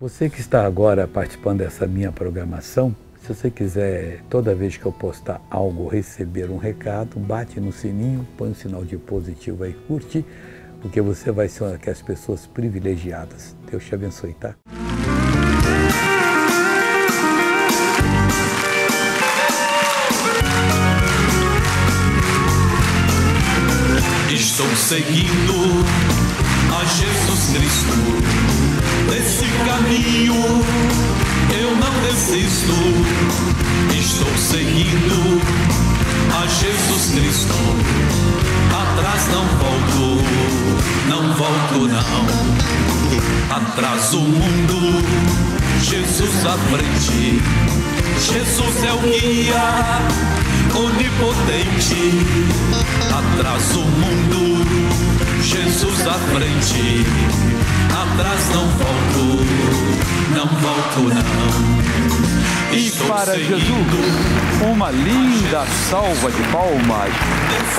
Você que está agora participando dessa minha programação, se você quiser, toda vez que eu postar algo, receber um recado, bate no sininho, põe um sinal de positivo aí, curte, porque você vai ser uma das pessoas privilegiadas. Deus te abençoe, tá? Estou seguindo a Jesus Cristo, caminho eu não desisto. Estou seguindo a Jesus Cristo. Atrás não volto, não volto não. Atrás o mundo, Jesus à frente. Jesus é o guia onipotente. Atrás o mundo, Jesus à frente. Atrás não volto, não volto não. E para Jesus, uma linda salva de palmas.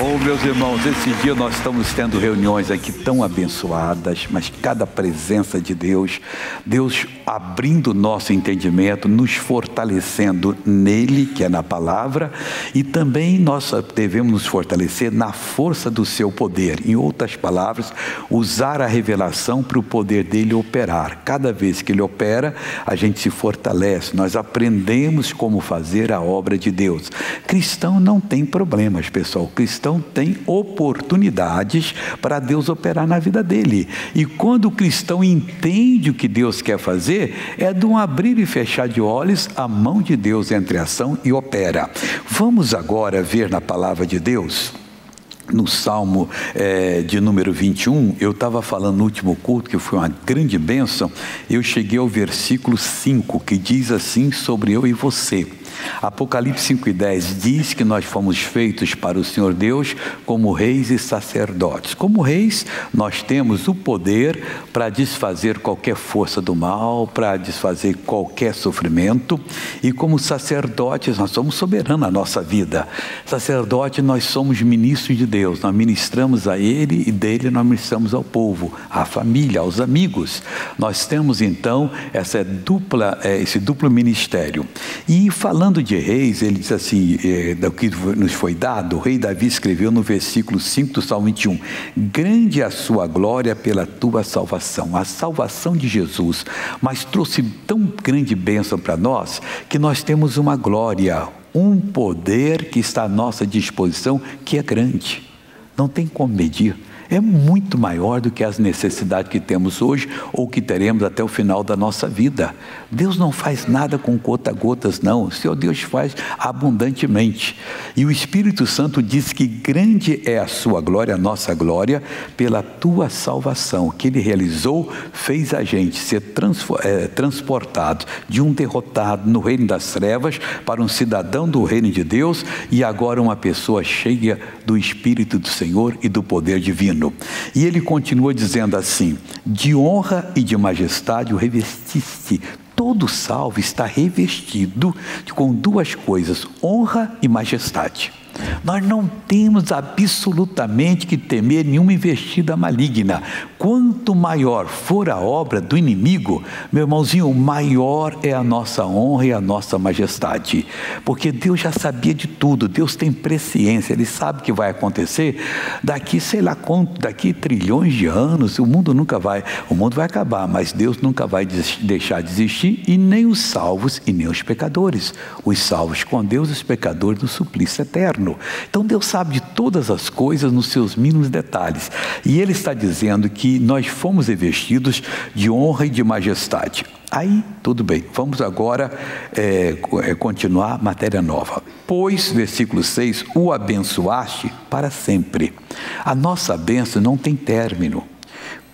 Oh, meus irmãos, esse dia nós estamos tendo reuniões aqui tão abençoadas, mas cada presença de Deus, Deus abrindo nosso entendimento, nos fortalecendo nele, que é na palavra, e também nós devemos nos fortalecer na força do seu poder. Em outras palavras, usar a revelação para o poder dele operar. Cada vez que ele opera, a gente se fortalece, nós aprendemos como fazer a obra de Deus. Cristão não tem problemas, pessoal. Cristão tem oportunidades para Deus operar na vida dele. E quando o cristão entende o que Deus quer fazer, é de um abrir e fechar de olhos a mão de Deus entre ação e opera. Vamos agora ver na palavra de Deus no Salmo é, de número 21, eu estava falando no último culto, que foi uma grande bênção, eu cheguei ao versículo 5, que diz assim sobre eu e você. Apocalipse 5,10 diz que nós fomos feitos para o Senhor Deus como reis e sacerdotes. Como reis, nós temos o poder para desfazer qualquer força do mal, para desfazer qualquer sofrimento, e como sacerdotes, nós somos soberanos na nossa vida. Sacerdote, nós somos ministros de Deus, nós ministramos a Ele e dele nós ministramos ao povo, à família, aos amigos. Nós temos então essa dupla, é, esse duplo ministério. E falando Falando de reis, ele diz assim, é, do que nos foi dado, o rei Davi escreveu no versículo 5 do Salmo 21, grande é a sua glória pela tua salvação, a salvação de Jesus, mas trouxe tão grande bênção para nós, que nós temos uma glória, um poder que está à nossa disposição, que é grande, não tem como medir é muito maior do que as necessidades que temos hoje ou que teremos até o final da nossa vida. Deus não faz nada com gota-gotas, não. O Senhor Deus faz abundantemente. E o Espírito Santo diz que grande é a sua glória, a nossa glória, pela tua salvação, que Ele realizou, fez a gente ser é, transportado de um derrotado no reino das trevas para um cidadão do reino de Deus e agora uma pessoa cheia do Espírito do Senhor e do poder divino. E ele continua dizendo assim: de honra e de majestade o revestiste. Todo salvo está revestido com duas coisas: honra e majestade. Nós não temos absolutamente que temer nenhuma investida maligna. Quanto maior for a obra do inimigo, meu irmãozinho, maior é a nossa honra e a nossa majestade. Porque Deus já sabia de tudo, Deus tem presciência, Ele sabe o que vai acontecer daqui, sei lá quanto, daqui trilhões de anos, o mundo nunca vai, o mundo vai acabar, mas Deus nunca vai deixar de existir, e nem os salvos e nem os pecadores. Os salvos com Deus, os pecadores no suplício eterno eterno. Então Deus sabe de todas as coisas nos seus mínimos detalhes. E Ele está dizendo que nós fomos revestidos de honra e de majestade. Aí, tudo bem, vamos agora é, continuar matéria nova. Pois, versículo 6, o abençoaste para sempre. A nossa bênção não tem término.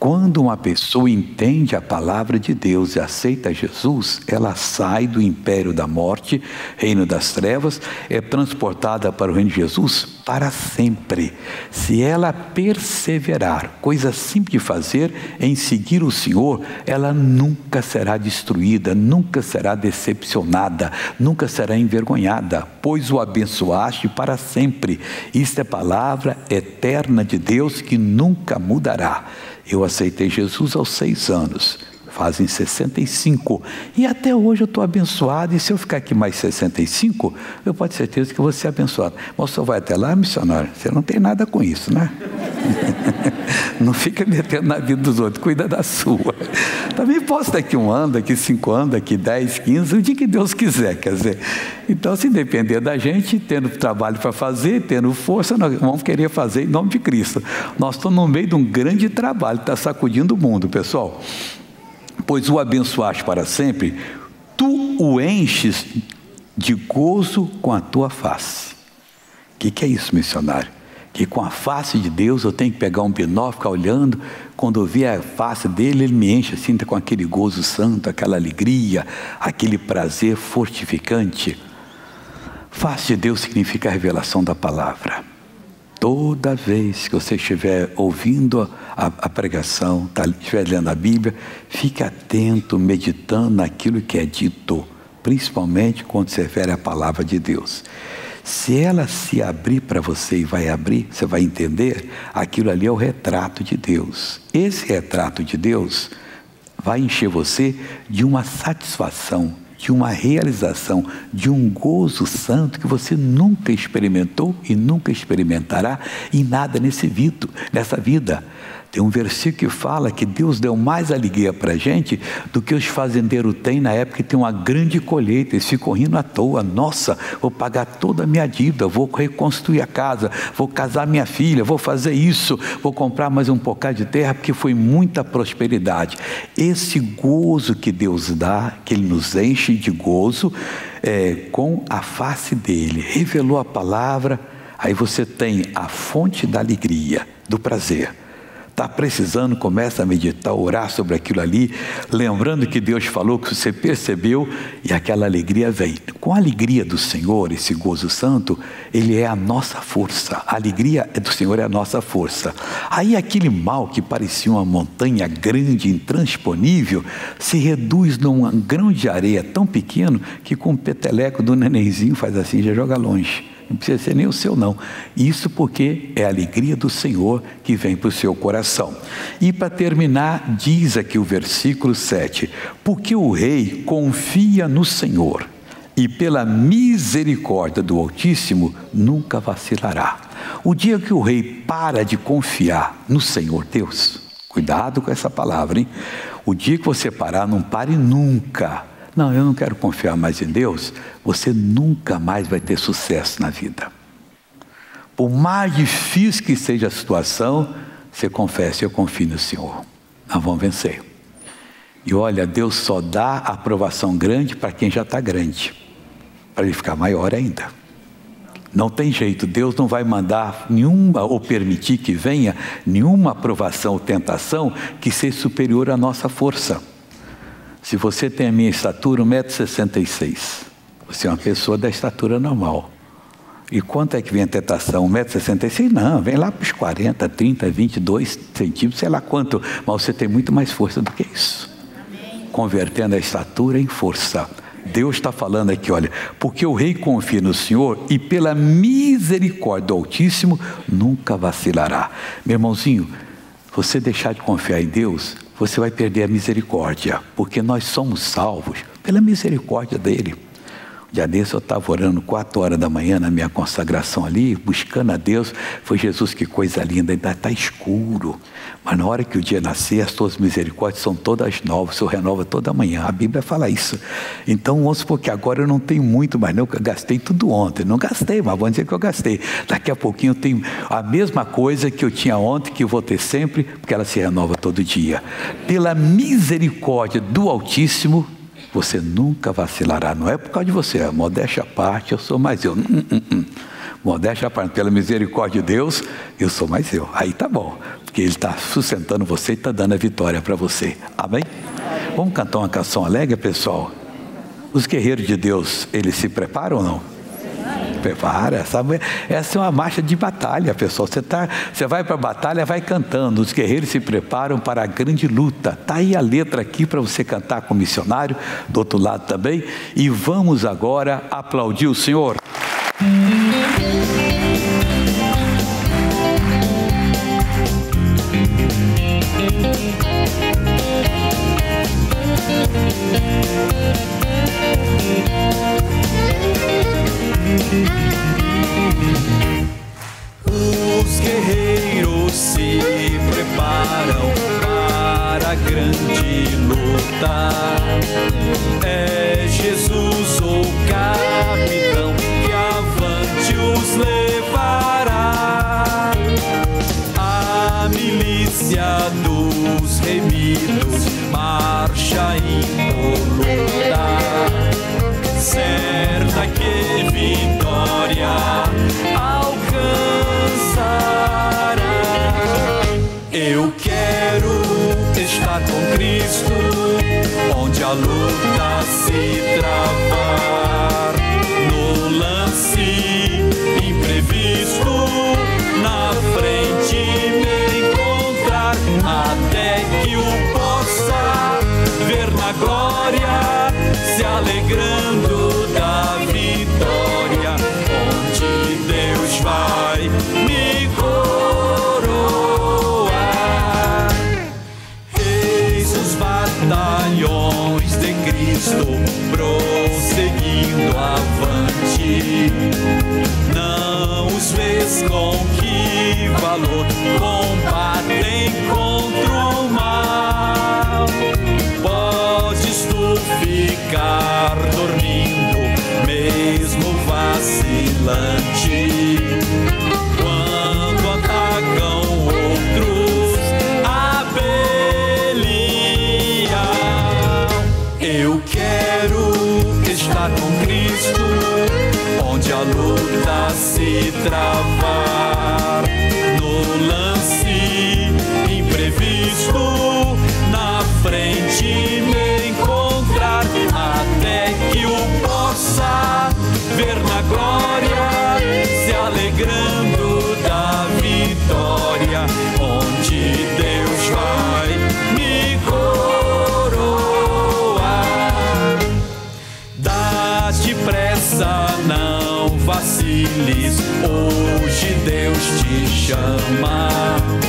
Quando uma pessoa entende a palavra de Deus e aceita Jesus, ela sai do império da morte, reino das trevas, é transportada para o reino de Jesus para sempre. Se ela perseverar, coisa simples de fazer, em seguir o Senhor, ela nunca será destruída, nunca será decepcionada, nunca será envergonhada, pois o abençoaste para sempre. Isto é palavra eterna de Deus que nunca mudará. Eu aceitei Jesus aos seis anos. Fazem 65. E até hoje eu estou abençoado, e se eu ficar aqui mais 65, eu posso ter certeza que vou ser abençoado. Mas o senhor vai até lá, missionário? Você não tem nada com isso, né? não fica metendo na vida dos outros, cuida da sua. Também posso daqui um ano, daqui cinco anos, daqui 10, 15, o dia que Deus quiser, quer dizer. Então, se depender da gente, tendo trabalho para fazer, tendo força, nós vamos querer fazer em nome de Cristo. Nós estamos no meio de um grande trabalho, está sacudindo o mundo, pessoal. Pois o abençoaste para sempre, tu o enches de gozo com a tua face. O que, que é isso, missionário? Que com a face de Deus eu tenho que pegar um binóculo, ficar olhando. Quando eu ver a face dele, ele me enche assim com aquele gozo santo, aquela alegria, aquele prazer fortificante. Face de Deus significa a revelação da palavra. Toda vez que você estiver ouvindo a, a pregação, tá, estiver lendo a Bíblia, fique atento, meditando naquilo que é dito, principalmente quando se refere à palavra de Deus. Se ela se abrir para você e vai abrir, você vai entender, aquilo ali é o retrato de Deus. Esse retrato de Deus vai encher você de uma satisfação, de uma realização, de um gozo santo que você nunca experimentou e nunca experimentará em nada nesse vida, nessa vida. Tem um versículo que fala que Deus deu mais alegria para a gente do que os fazendeiros têm na época que tem uma grande colheita. Eles ficam rindo à toa. Nossa, vou pagar toda a minha dívida, vou reconstruir a casa, vou casar minha filha, vou fazer isso, vou comprar mais um bocado de terra, porque foi muita prosperidade. Esse gozo que Deus dá, que Ele nos enche de gozo, é, com a face dele, revelou a palavra, aí você tem a fonte da alegria, do prazer Está precisando, começa a meditar, orar sobre aquilo ali, lembrando que Deus falou que você percebeu e aquela alegria vem. Com a alegria do Senhor, esse gozo santo, ele é a nossa força. A alegria do Senhor é a nossa força. Aí aquele mal que parecia uma montanha grande, intransponível, se reduz num grão de areia tão pequeno que com o peteleco do nenenzinho faz assim já joga longe. Não precisa ser nem o seu, não. Isso porque é a alegria do Senhor que vem para o seu coração. E para terminar, diz aqui o versículo 7: Porque o rei confia no Senhor e pela misericórdia do Altíssimo nunca vacilará. O dia que o rei para de confiar no Senhor Deus, cuidado com essa palavra, hein? O dia que você parar, não pare nunca não, eu não quero confiar mais em Deus, você nunca mais vai ter sucesso na vida. Por mais difícil que seja a situação, você confessa, eu confio no Senhor. Nós vamos vencer. E olha, Deus só dá aprovação grande para quem já está grande, para ele ficar maior ainda. Não tem jeito, Deus não vai mandar nenhuma ou permitir que venha nenhuma aprovação ou tentação que seja superior à nossa força. Se você tem a minha estatura, 1,66m, você é uma pessoa da estatura normal. E quanto é que vem a tentação? 1,66m? Não, vem lá para os 40, 30, 22 centímetros, sei lá quanto, mas você tem muito mais força do que isso. Amém. Convertendo a estatura em força. Deus está falando aqui, olha, porque o rei confia no Senhor e pela misericórdia do Altíssimo nunca vacilará. Meu irmãozinho, você deixar de confiar em Deus, você vai perder a misericórdia, porque nós somos salvos pela misericórdia dele. dia desse eu estava orando quatro horas da manhã na minha consagração ali, buscando a Deus. Foi Jesus, que coisa linda, ainda está escuro. Mas na hora que o dia nascer, as tuas misericórdias são todas novas, o Senhor renova toda manhã. A Bíblia fala isso. Então, vamos supor que agora eu não tenho muito mais, não, eu gastei tudo ontem. Não gastei, mas vamos dizer que eu gastei. Daqui a pouquinho eu tenho a mesma coisa que eu tinha ontem, que eu vou ter sempre, porque ela se renova todo dia. Pela misericórdia do Altíssimo, você nunca vacilará. Não é por causa de você, é modéstia à parte, eu sou mais eu. Hum, hum, hum. Modéstia à parte, pela misericórdia de Deus, eu sou mais eu. Aí tá bom porque Ele está sustentando você e está dando a vitória para você. Amém? Vamos cantar uma canção alegre, pessoal? Os guerreiros de Deus, eles se preparam ou não? Prepara, sabe? Essa é uma marcha de batalha, pessoal. Você, tá, você vai para a batalha, vai cantando. Os guerreiros se preparam para a grande luta. Está aí a letra aqui para você cantar com o missionário, do outro lado também. E vamos agora aplaudir o Senhor. Luta se travar não os vês com que valor combatem contra o mal. Podes tu ficar dormindo, mesmo vacilante. Se te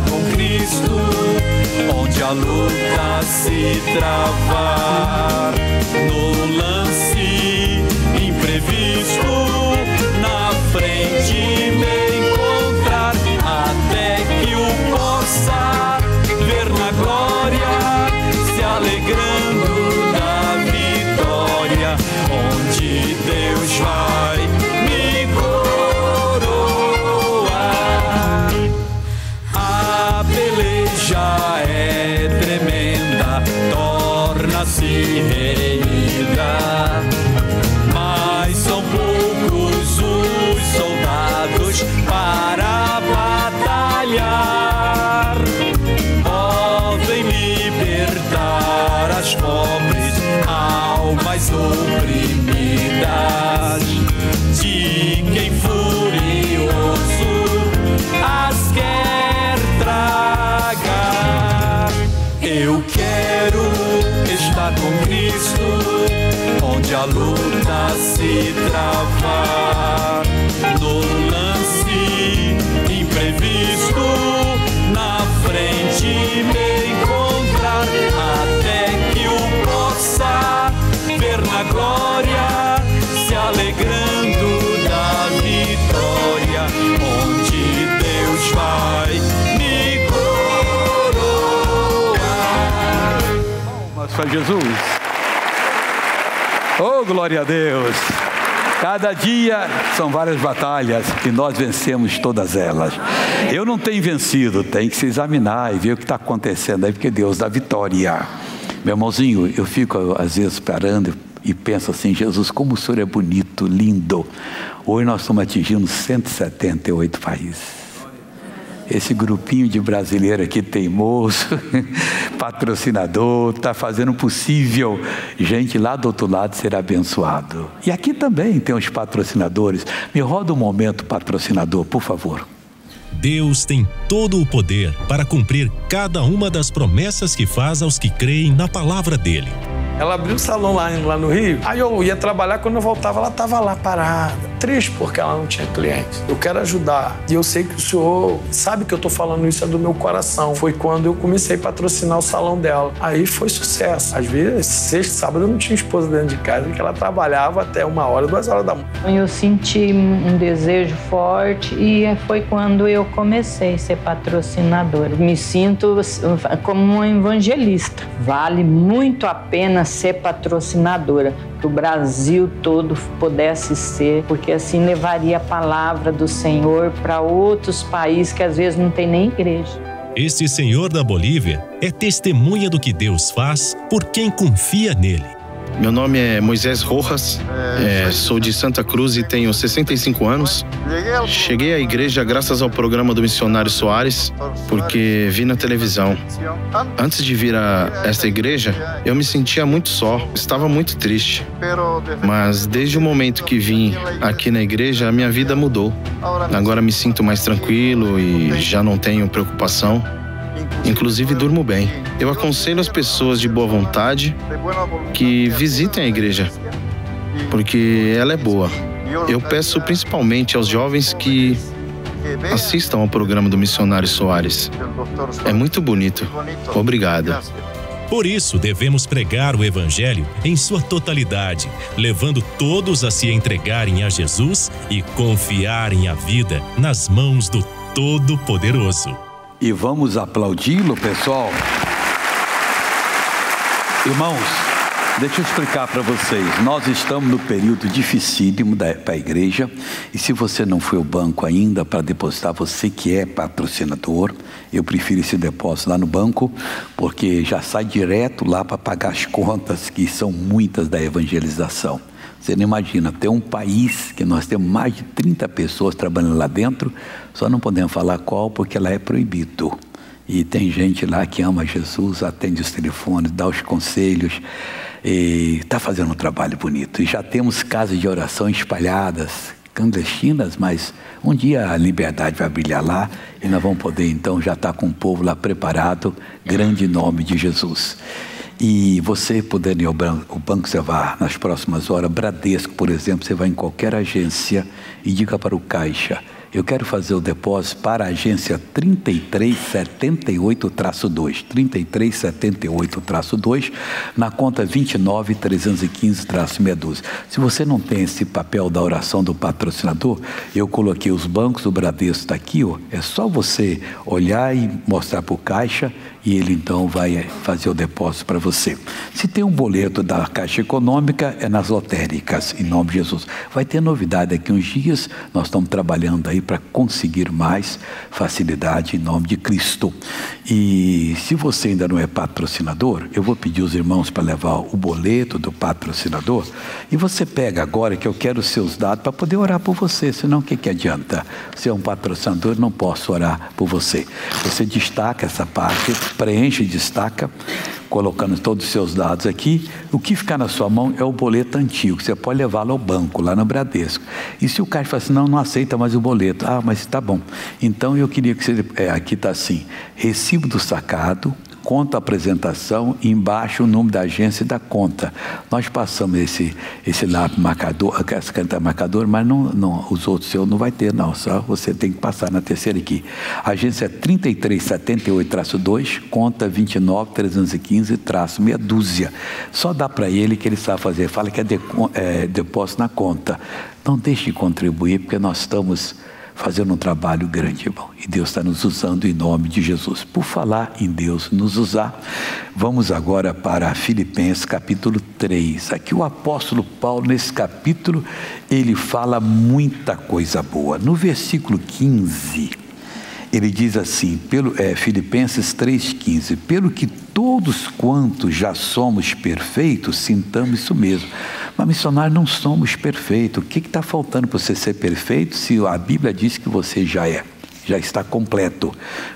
com Cristo, onde a luta se travar Jesus. Oh, glória a Deus. Cada dia são várias batalhas e nós vencemos todas elas. Eu não tenho vencido, tem que se examinar e ver o que está acontecendo aí, porque Deus dá vitória. Meu irmãozinho, eu fico às vezes parando e penso assim: Jesus, como o senhor é bonito, lindo. Hoje nós estamos atingindo 178 países esse grupinho de brasileiro aqui teimoso, patrocinador, está fazendo o possível, gente lá do outro lado ser abençoado. E aqui também tem os patrocinadores. Me roda um momento, patrocinador, por favor. Deus tem todo o poder para cumprir cada uma das promessas que faz aos que creem na palavra dele. Ela abriu o salão lá, lá no Rio. Aí eu ia trabalhar, quando eu voltava, ela estava lá parada. Triste porque ela não tinha clientes. Eu quero ajudar. E eu sei que o senhor sabe que eu tô falando isso é do meu coração. Foi quando eu comecei a patrocinar o salão dela. Aí foi sucesso. Às vezes, sexta, sábado, eu não tinha esposa dentro de casa, que ela trabalhava até uma hora, duas horas da manhã. Eu senti um desejo forte e foi quando eu comecei a ser patrocinadora. Me sinto como uma evangelista. Vale muito a pena ser patrocinadora, que o Brasil todo pudesse ser, porque assim levaria a palavra do Senhor para outros países que às vezes não tem nem igreja. Este senhor da Bolívia é testemunha do que Deus faz por quem confia nele. Meu nome é Moisés Rojas, é, sou de Santa Cruz e tenho 65 anos. Cheguei à igreja graças ao programa do missionário Soares, porque vi na televisão. Antes de vir a esta igreja, eu me sentia muito só, estava muito triste. Mas desde o momento que vim aqui na igreja, a minha vida mudou. Agora me sinto mais tranquilo e já não tenho preocupação. Inclusive durmo bem. Eu aconselho as pessoas de boa vontade que visitem a igreja, porque ela é boa. Eu peço principalmente aos jovens que assistam ao programa do Missionário Soares. É muito bonito. Obrigado. Por isso, devemos pregar o Evangelho em sua totalidade, levando todos a se entregarem a Jesus e confiarem a vida nas mãos do Todo-Poderoso. E vamos aplaudi-lo, pessoal. Irmãos, deixa eu explicar para vocês. Nós estamos no período dificílimo para a igreja. E se você não foi ao banco ainda para depositar, você que é patrocinador, eu prefiro esse depósito lá no banco, porque já sai direto lá para pagar as contas, que são muitas da evangelização. Você não imagina, ter um país que nós temos mais de 30 pessoas trabalhando lá dentro, só não podemos falar qual porque lá é proibido. E tem gente lá que ama Jesus, atende os telefones, dá os conselhos, está fazendo um trabalho bonito. E já temos casas de oração espalhadas, clandestinas, mas um dia a liberdade vai brilhar lá e nós vamos poder então já estar tá com o povo lá preparado, grande nome de Jesus. E você puder ir ao banco, o banco você vai nas próximas horas, Bradesco, por exemplo, você vai em qualquer agência e diga para o caixa, eu quero fazer o depósito para a agência 3378-2, 3378-2, na conta 29315-62. Se você não tem esse papel da oração do patrocinador, eu coloquei os bancos, o Bradesco está aqui, ó, é só você olhar e mostrar para o caixa e ele então vai fazer o depósito para você. Se tem um boleto da Caixa Econômica, é nas lotéricas, em nome de Jesus. Vai ter novidade daqui uns dias, nós estamos trabalhando aí para conseguir mais facilidade em nome de Cristo. E se você ainda não é patrocinador, eu vou pedir os irmãos para levar o boleto do patrocinador e você pega agora que eu quero os seus dados para poder orar por você, senão o que, que adianta? Se é um patrocinador, não posso orar por você. Você destaca essa parte preenche e destaca, colocando todos os seus dados aqui. O que ficar na sua mão é o boleto antigo, você pode levá-lo ao banco, lá no Bradesco. E se o caixa fala assim, não, não aceita mais o boleto, ah, mas está bom. Então eu queria que você, é, aqui está assim, recibo do sacado, conta apresentação embaixo o número da agência e da conta. Nós passamos esse, esse lápis marcador, essa caneta marcador, mas não, não, os outros seus não vai ter, não. Só você tem que passar na terceira aqui. Agência é 3378-2, conta 29315-meia dúzia. Só dá para ele que ele sabe fazer. Fala que é, de, é depósito na conta. Não deixe de contribuir, porque nós estamos fazendo um trabalho grande, irmão. E Deus está nos usando em nome de Jesus. Por falar em Deus nos usar, vamos agora para Filipenses capítulo 3. Aqui o apóstolo Paulo, nesse capítulo, ele fala muita coisa boa. No versículo 15, ele diz assim, pelo, é, Filipenses 3,15, pelo que todos quantos já somos perfeitos, sintamos isso mesmo. Mas missionário, não somos perfeitos. O que está faltando para você ser perfeito se a Bíblia diz que você já é? Já está completo.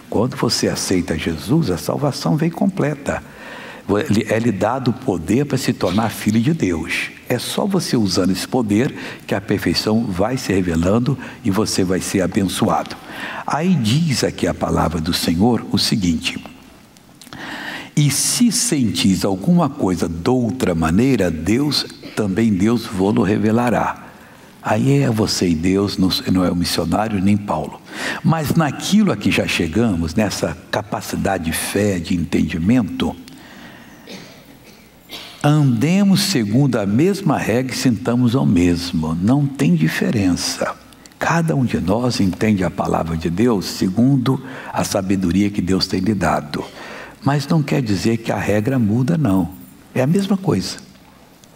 Quando você aceita Jesus, a salvação vem completa. É lhe dado o poder para se tornar filho de Deus. É só você usando esse poder que a perfeição vai se revelando e você vai ser abençoado. Aí diz aqui a palavra do Senhor o seguinte: E se sentis alguma coisa de outra maneira, Deus também Deus vos revelará. Aí é você e Deus, não é o missionário nem Paulo. Mas naquilo a que já chegamos, nessa capacidade de fé, de entendimento, andemos segundo a mesma regra e sintamos ao mesmo. Não tem diferença. Cada um de nós entende a palavra de Deus segundo a sabedoria que Deus tem lhe dado. Mas não quer dizer que a regra muda, não. É a mesma coisa.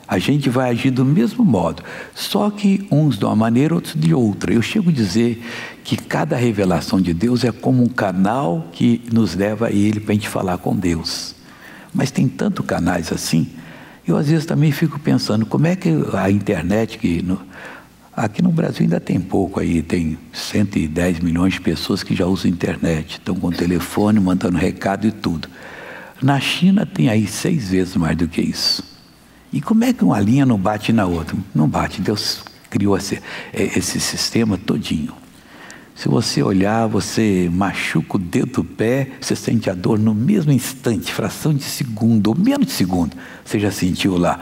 A gente vai agir do mesmo modo, só que uns de uma maneira, outros de outra. Eu chego a dizer que cada revelação de Deus é como um canal que nos leva a Ele para a gente falar com Deus. Mas tem tantos canais assim, eu às vezes também fico pensando como é que a internet, que no, aqui no Brasil ainda tem pouco aí, tem 110 milhões de pessoas que já usam internet, estão com telefone, mandando recado e tudo. Na China tem aí seis vezes mais do que isso. E como é que uma linha não bate na outra? Não bate, Deus criou esse, é, esse sistema todinho. Se você olhar, você machuca o dedo do pé, você sente a dor no mesmo instante, fração de segundo, ou menos de segundo, você já sentiu lá.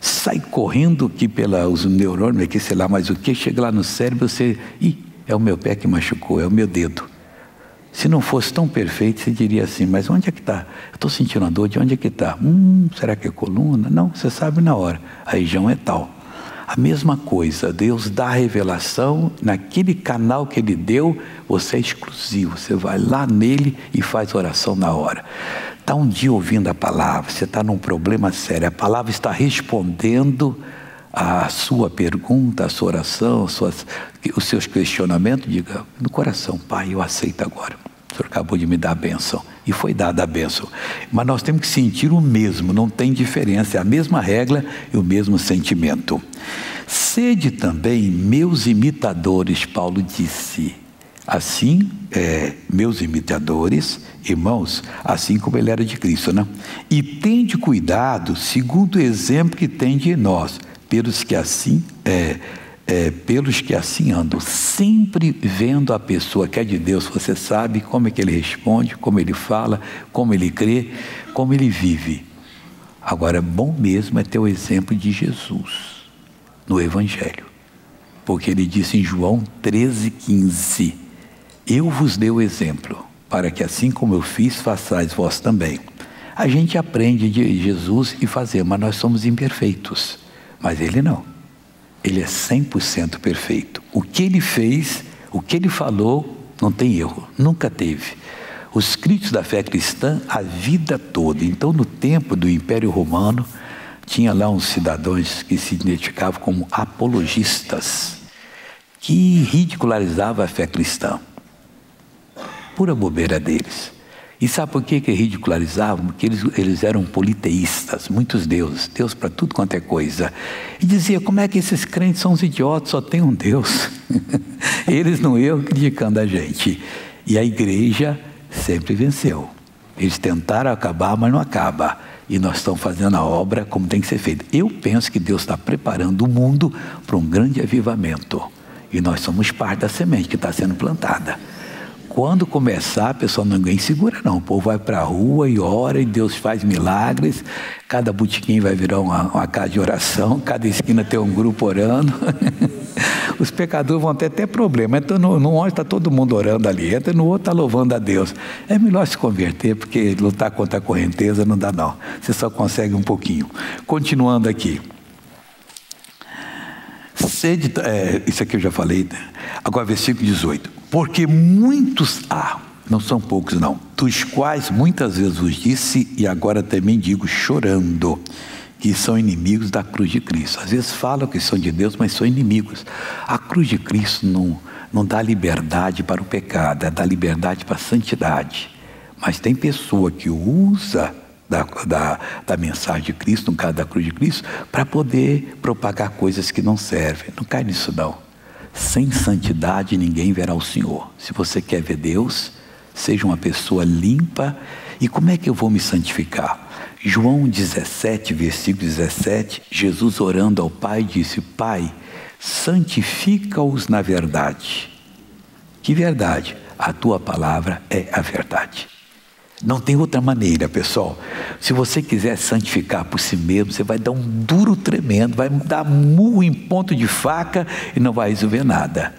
Sai correndo que pelos neurônios, que sei lá mais o que, chega lá no cérebro, você. Ih, é o meu pé que machucou, é o meu dedo. Se não fosse tão perfeito, você diria assim, mas onde é que está? Eu estou sentindo a dor, de onde é que está? Hum, será que é coluna? Não, você sabe na hora. A região é tal. A mesma coisa, Deus dá a revelação, naquele canal que Ele deu, você é exclusivo, você vai lá nele e faz oração na hora. Está um dia ouvindo a palavra, você está num problema sério, a palavra está respondendo a sua pergunta, a sua oração, suas, os seus questionamentos, diga no coração, Pai, eu aceito agora. O Senhor acabou de me dar a bênção. E foi dada a bênção. Mas nós temos que sentir o mesmo, não tem diferença, é a mesma regra e o mesmo sentimento. Sede também meus imitadores, Paulo disse. Assim, é, meus imitadores, irmãos, assim como ele era de Cristo, né? E tende cuidado, segundo o exemplo que tem de nós pelos que assim é, é, pelos que assim andam, sempre vendo a pessoa que é de Deus, você sabe como é que ele responde, como ele fala, como ele crê, como ele vive. Agora, bom mesmo é ter o exemplo de Jesus no Evangelho, porque ele disse em João 13,15: Eu vos dei o exemplo, para que assim como eu fiz, façais vós também. A gente aprende de Jesus e fazer, mas nós somos imperfeitos. Mas ele não. Ele é 100% perfeito. O que ele fez, o que ele falou, não tem erro, nunca teve. Os críticos da fé cristã a vida toda. Então, no tempo do Império Romano, tinha lá uns cidadãos que se identificavam como apologistas, que ridicularizavam a fé cristã. Pura bobeira deles. E sabe por que, que ridicularizavam? Porque eles, eles eram politeístas, muitos deuses, Deus para tudo quanto é coisa. E dizia, como é que esses crentes são os idiotas, só tem um Deus. eles não iam criticando a gente. E a igreja sempre venceu. Eles tentaram acabar, mas não acaba. E nós estamos fazendo a obra como tem que ser feita. Eu penso que Deus está preparando o mundo para um grande avivamento. E nós somos parte da semente que está sendo plantada. Quando começar, a pessoa ninguém segura não. O povo vai para a rua e ora e Deus faz milagres. Cada botiquim vai virar uma, uma casa de oração, cada esquina tem um grupo orando. Os pecadores vão ter até problema. Então, num onde está todo mundo orando ali, entra no outro está louvando a Deus. É melhor se converter, porque lutar contra a correnteza não dá não. Você só consegue um pouquinho. Continuando aqui. Sede, é, isso aqui eu já falei. Né? Agora, versículo 18. Porque muitos há, não são poucos não, dos quais muitas vezes vos disse e agora também digo chorando, que são inimigos da cruz de Cristo. Às vezes falam que são de Deus, mas são inimigos. A cruz de Cristo não, não dá liberdade para o pecado, é dá liberdade para a santidade. Mas tem pessoa que usa da, da, da, mensagem de Cristo, no caso da cruz de Cristo, para poder propagar coisas que não servem. Não cai nisso não. Sem santidade ninguém verá o Senhor. Se você quer ver Deus, seja uma pessoa limpa. E como é que eu vou me santificar? João 17, versículo 17, Jesus orando ao Pai disse: Pai, santifica-os na verdade. Que verdade? A tua palavra é a verdade. Não tem outra maneira, pessoal. Se você quiser santificar por si mesmo, você vai dar um duro tremendo, vai dar murro em ponto de faca e não vai resolver nada.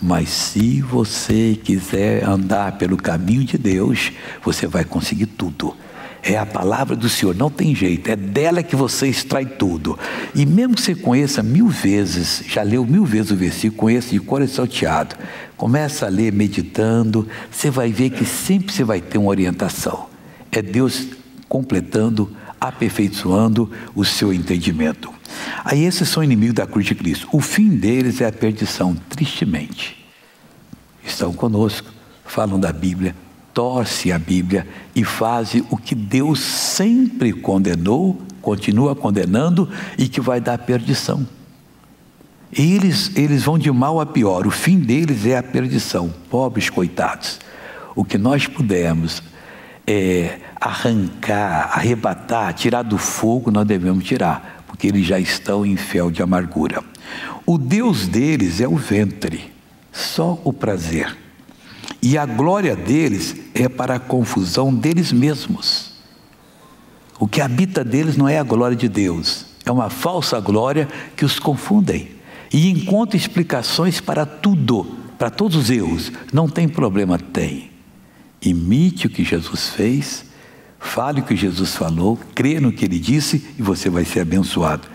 Mas se você quiser andar pelo caminho de Deus, você vai conseguir tudo. É a palavra do Senhor, não tem jeito, é dela que você extrai tudo. E mesmo que você conheça mil vezes, já leu mil vezes o versículo, conheça de cor e salteado, começa a ler meditando, você vai ver que sempre você vai ter uma orientação. É Deus completando, aperfeiçoando o seu entendimento. Aí esses são inimigos da cruz de Cristo. O fim deles é a perdição, tristemente. Estão conosco, falam da Bíblia, torce a Bíblia e faz o que Deus sempre condenou, continua condenando e que vai dar perdição. Eles, eles vão de mal a pior, o fim deles é a perdição, pobres coitados. O que nós pudermos é, arrancar, arrebatar, tirar do fogo, nós devemos tirar, porque eles já estão em fel de amargura. O Deus deles é o ventre, só o prazer. E a glória deles é para a confusão deles mesmos. O que habita deles não é a glória de Deus, é uma falsa glória que os confundem. E encontra explicações para tudo, para todos os erros. Não tem problema, tem. Imite o que Jesus fez, fale o que Jesus falou, crê no que ele disse e você vai ser abençoado.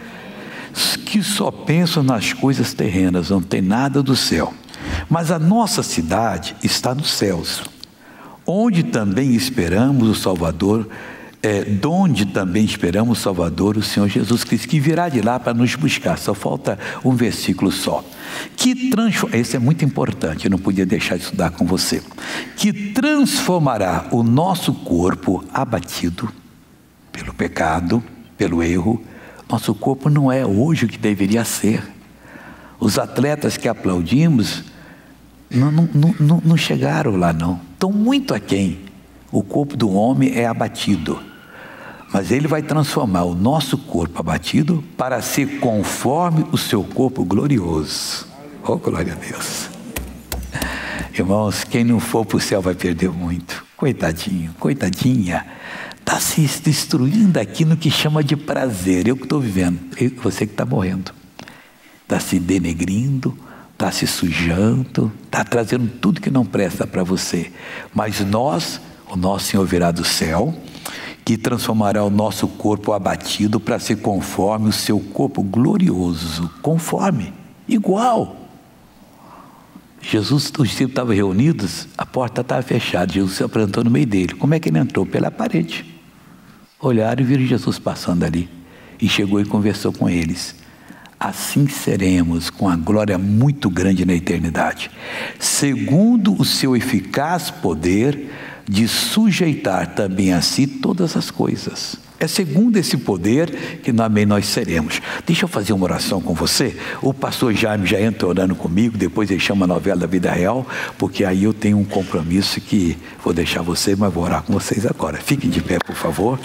Que só pensam nas coisas terrenas, não tem nada do céu. Mas a nossa cidade está nos céus, onde também esperamos o Salvador, é, donde também esperamos o Salvador, o Senhor Jesus Cristo, que virá de lá para nos buscar. Só falta um versículo só. Que transforma, esse é muito importante, eu não podia deixar de estudar com você. Que transformará o nosso corpo abatido pelo pecado, pelo erro. Nosso corpo não é hoje o que deveria ser. Os atletas que aplaudimos não, não, não, não chegaram lá, não. Estão muito aquém. O corpo do homem é abatido. Mas ele vai transformar o nosso corpo abatido para ser conforme o seu corpo glorioso. Oh, glória a Deus. Irmãos, quem não for para o céu vai perder muito. Coitadinho, coitadinha. Está se destruindo aqui no que chama de prazer. Eu que estou vivendo, você que está morrendo. Está se denegrindo, está se sujando, está trazendo tudo que não presta para você. Mas nós, o nosso Senhor virá do céu, que transformará o nosso corpo abatido para ser conforme o seu corpo glorioso, conforme, igual. Jesus, os discípulos estavam reunidos, a porta estava fechada, Jesus se apresentou no meio dele. Como é que ele entrou? Pela parede. Olharam e viram Jesus passando ali. E chegou e conversou com eles assim seremos com a glória muito grande na eternidade, segundo o seu eficaz poder de sujeitar também a si todas as coisas. É segundo esse poder que também nós seremos. Deixa eu fazer uma oração com você. O pastor Jaime já entra orando comigo, depois ele chama a novela da vida real, porque aí eu tenho um compromisso que vou deixar você, mas vou orar com vocês agora. Fiquem de pé, por favor.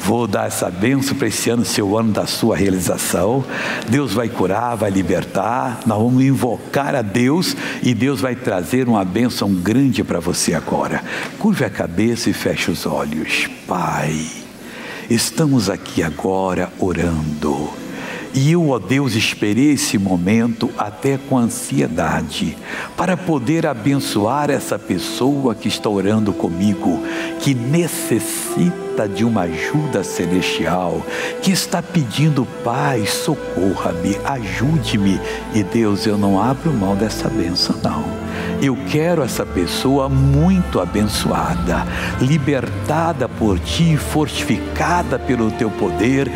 Vou dar essa bênção para esse ano ser o ano da sua realização. Deus vai curar, vai libertar. Nós vamos invocar a Deus e Deus vai trazer uma bênção grande para você agora. Curve a cabeça e feche os olhos. Pai. Estamos aqui agora orando. E eu, ó Deus, esperei esse momento até com ansiedade, para poder abençoar essa pessoa que está orando comigo, que necessita de uma ajuda celestial, que está pedindo, Pai, socorra-me, ajude-me. E Deus, eu não abro mão dessa bênção, não eu quero essa pessoa muito abençoada, libertada por ti, fortificada pelo teu poder,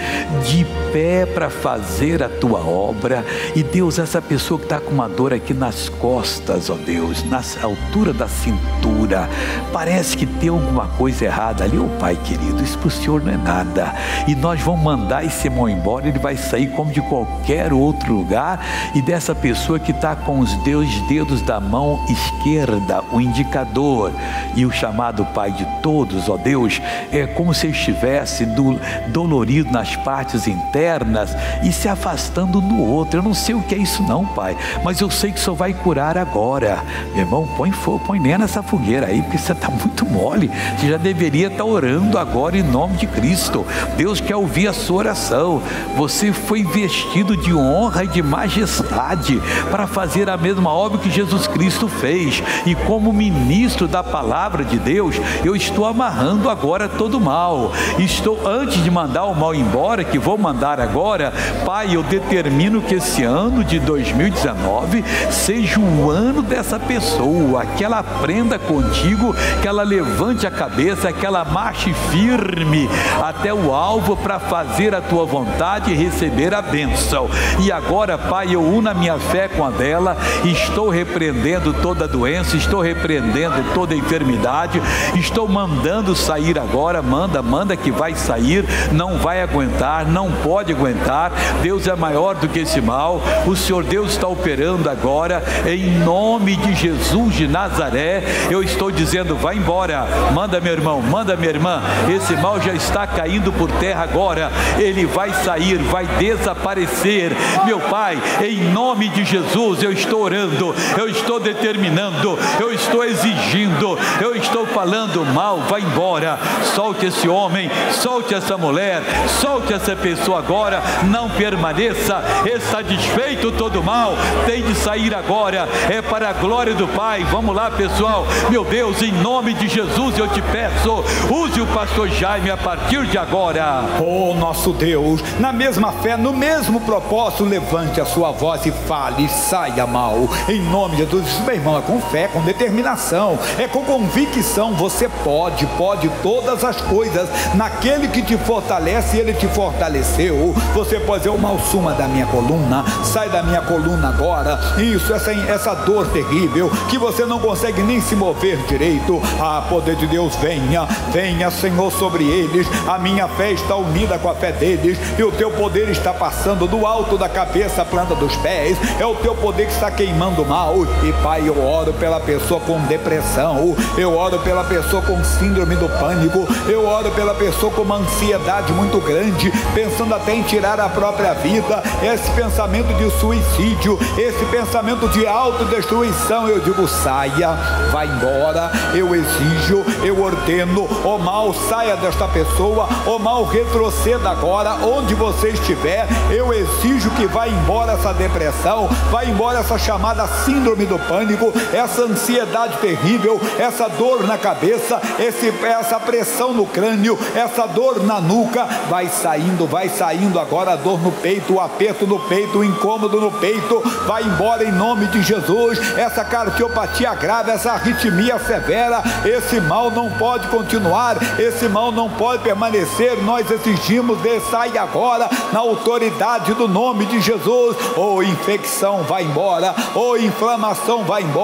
de pé para fazer a tua obra. E Deus, essa pessoa que está com uma dor aqui nas costas, ó Deus, na altura da cintura, parece que tem alguma coisa errada ali, ô Pai querido, isso para o Senhor não é nada. E nós vamos mandar esse irmão embora, ele vai sair como de qualquer outro lugar. E dessa pessoa que está com os dedos da mão esquerda, o indicador e o chamado Pai de todos, ó Deus, é como se estivesse do, dolorido nas partes internas e se afastando no outro. Eu não sei o que é isso, não, Pai, mas eu sei que Senhor vai curar agora. Meu irmão, põe fogo, põe nem nessa fogueira aí, porque você está muito mole. Você já deveria estar tá orando agora em nome de Cristo. Deus quer ouvir a sua oração. Você foi vestido de honra e de majestade para fazer a mesma obra que Jesus Cristo fez. E como ministro da palavra de Deus, eu estou amarrando agora todo mal. Estou antes de mandar o mal embora, que vou mandar agora, Pai, eu determino que esse ano de 2019 seja o ano dessa pessoa, que ela aprenda contigo, que ela levante a cabeça, que ela marche firme até o alvo para fazer a tua vontade e receber a bênção. E agora, Pai, eu uno a minha fé com a dela, estou repreendendo toda doença, estou repreendendo toda enfermidade, estou mandando sair agora, manda, manda que vai sair, não vai aguentar, não pode aguentar. Deus é maior do que esse mal. O Senhor Deus está operando agora, em nome de Jesus de Nazaré. Eu estou dizendo, vai embora, manda meu irmão, manda minha irmã. Esse mal já está caindo por terra agora, ele vai sair, vai desaparecer. Meu Pai, em nome de Jesus, eu estou orando, eu estou determinando, eu estou exigindo, eu estou falando mal, vai embora. Solte esse homem, solte essa mulher, solte essa pessoa agora, não permaneça, está desfeito todo mal, tem de sair agora, é para a glória do Pai. Vamos lá, pessoal. Meu Deus, em nome de Jesus eu te peço, use o pastor Jaime a partir de agora. Oh, nosso Deus, na mesma fé, no mesmo propósito, levante a sua voz e fale, saia mal. Em nome de Jesus, meu irmão, é com fé, com determinação, é com convicção. Você pode, pode todas as coisas naquele que te fortalece, ele te fortaleceu. Você pode dizer, o mal suma da minha coluna, sai da minha coluna agora. Isso, essa, essa dor terrível que você não consegue nem se mover direito. Ah, poder de Deus, venha, venha, Senhor, sobre eles. A minha fé está unida com a fé deles e o teu poder está passando do alto da cabeça à planta dos pés. É o teu poder que está queimando mal. E Pai, eu oro pela pessoa com depressão, eu oro pela pessoa com síndrome do pânico, eu oro pela pessoa com uma ansiedade muito grande, pensando até em tirar a própria vida. Esse pensamento de suicídio, esse pensamento de autodestruição, eu digo, saia, vá embora. Eu exijo, eu ordeno, o mal saia desta pessoa, o mal retroceda agora, onde você estiver. Eu exijo que vá embora essa depressão, vá embora essa chamada síndrome do pânico, essa ansiedade terrível, essa dor na cabeça, esse, essa pressão no crânio, essa dor na nuca, vai saindo, vai saindo agora a dor no peito, o aperto no peito, o incômodo no peito, vai embora em nome de Jesus. Essa cardiopatia grave, essa arritmia severa, esse mal não pode continuar, esse mal não pode permanecer. Nós exigimos, sai agora na autoridade do nome de Jesus. Ou oh, infecção vai embora, ou oh, inflamação vai embora,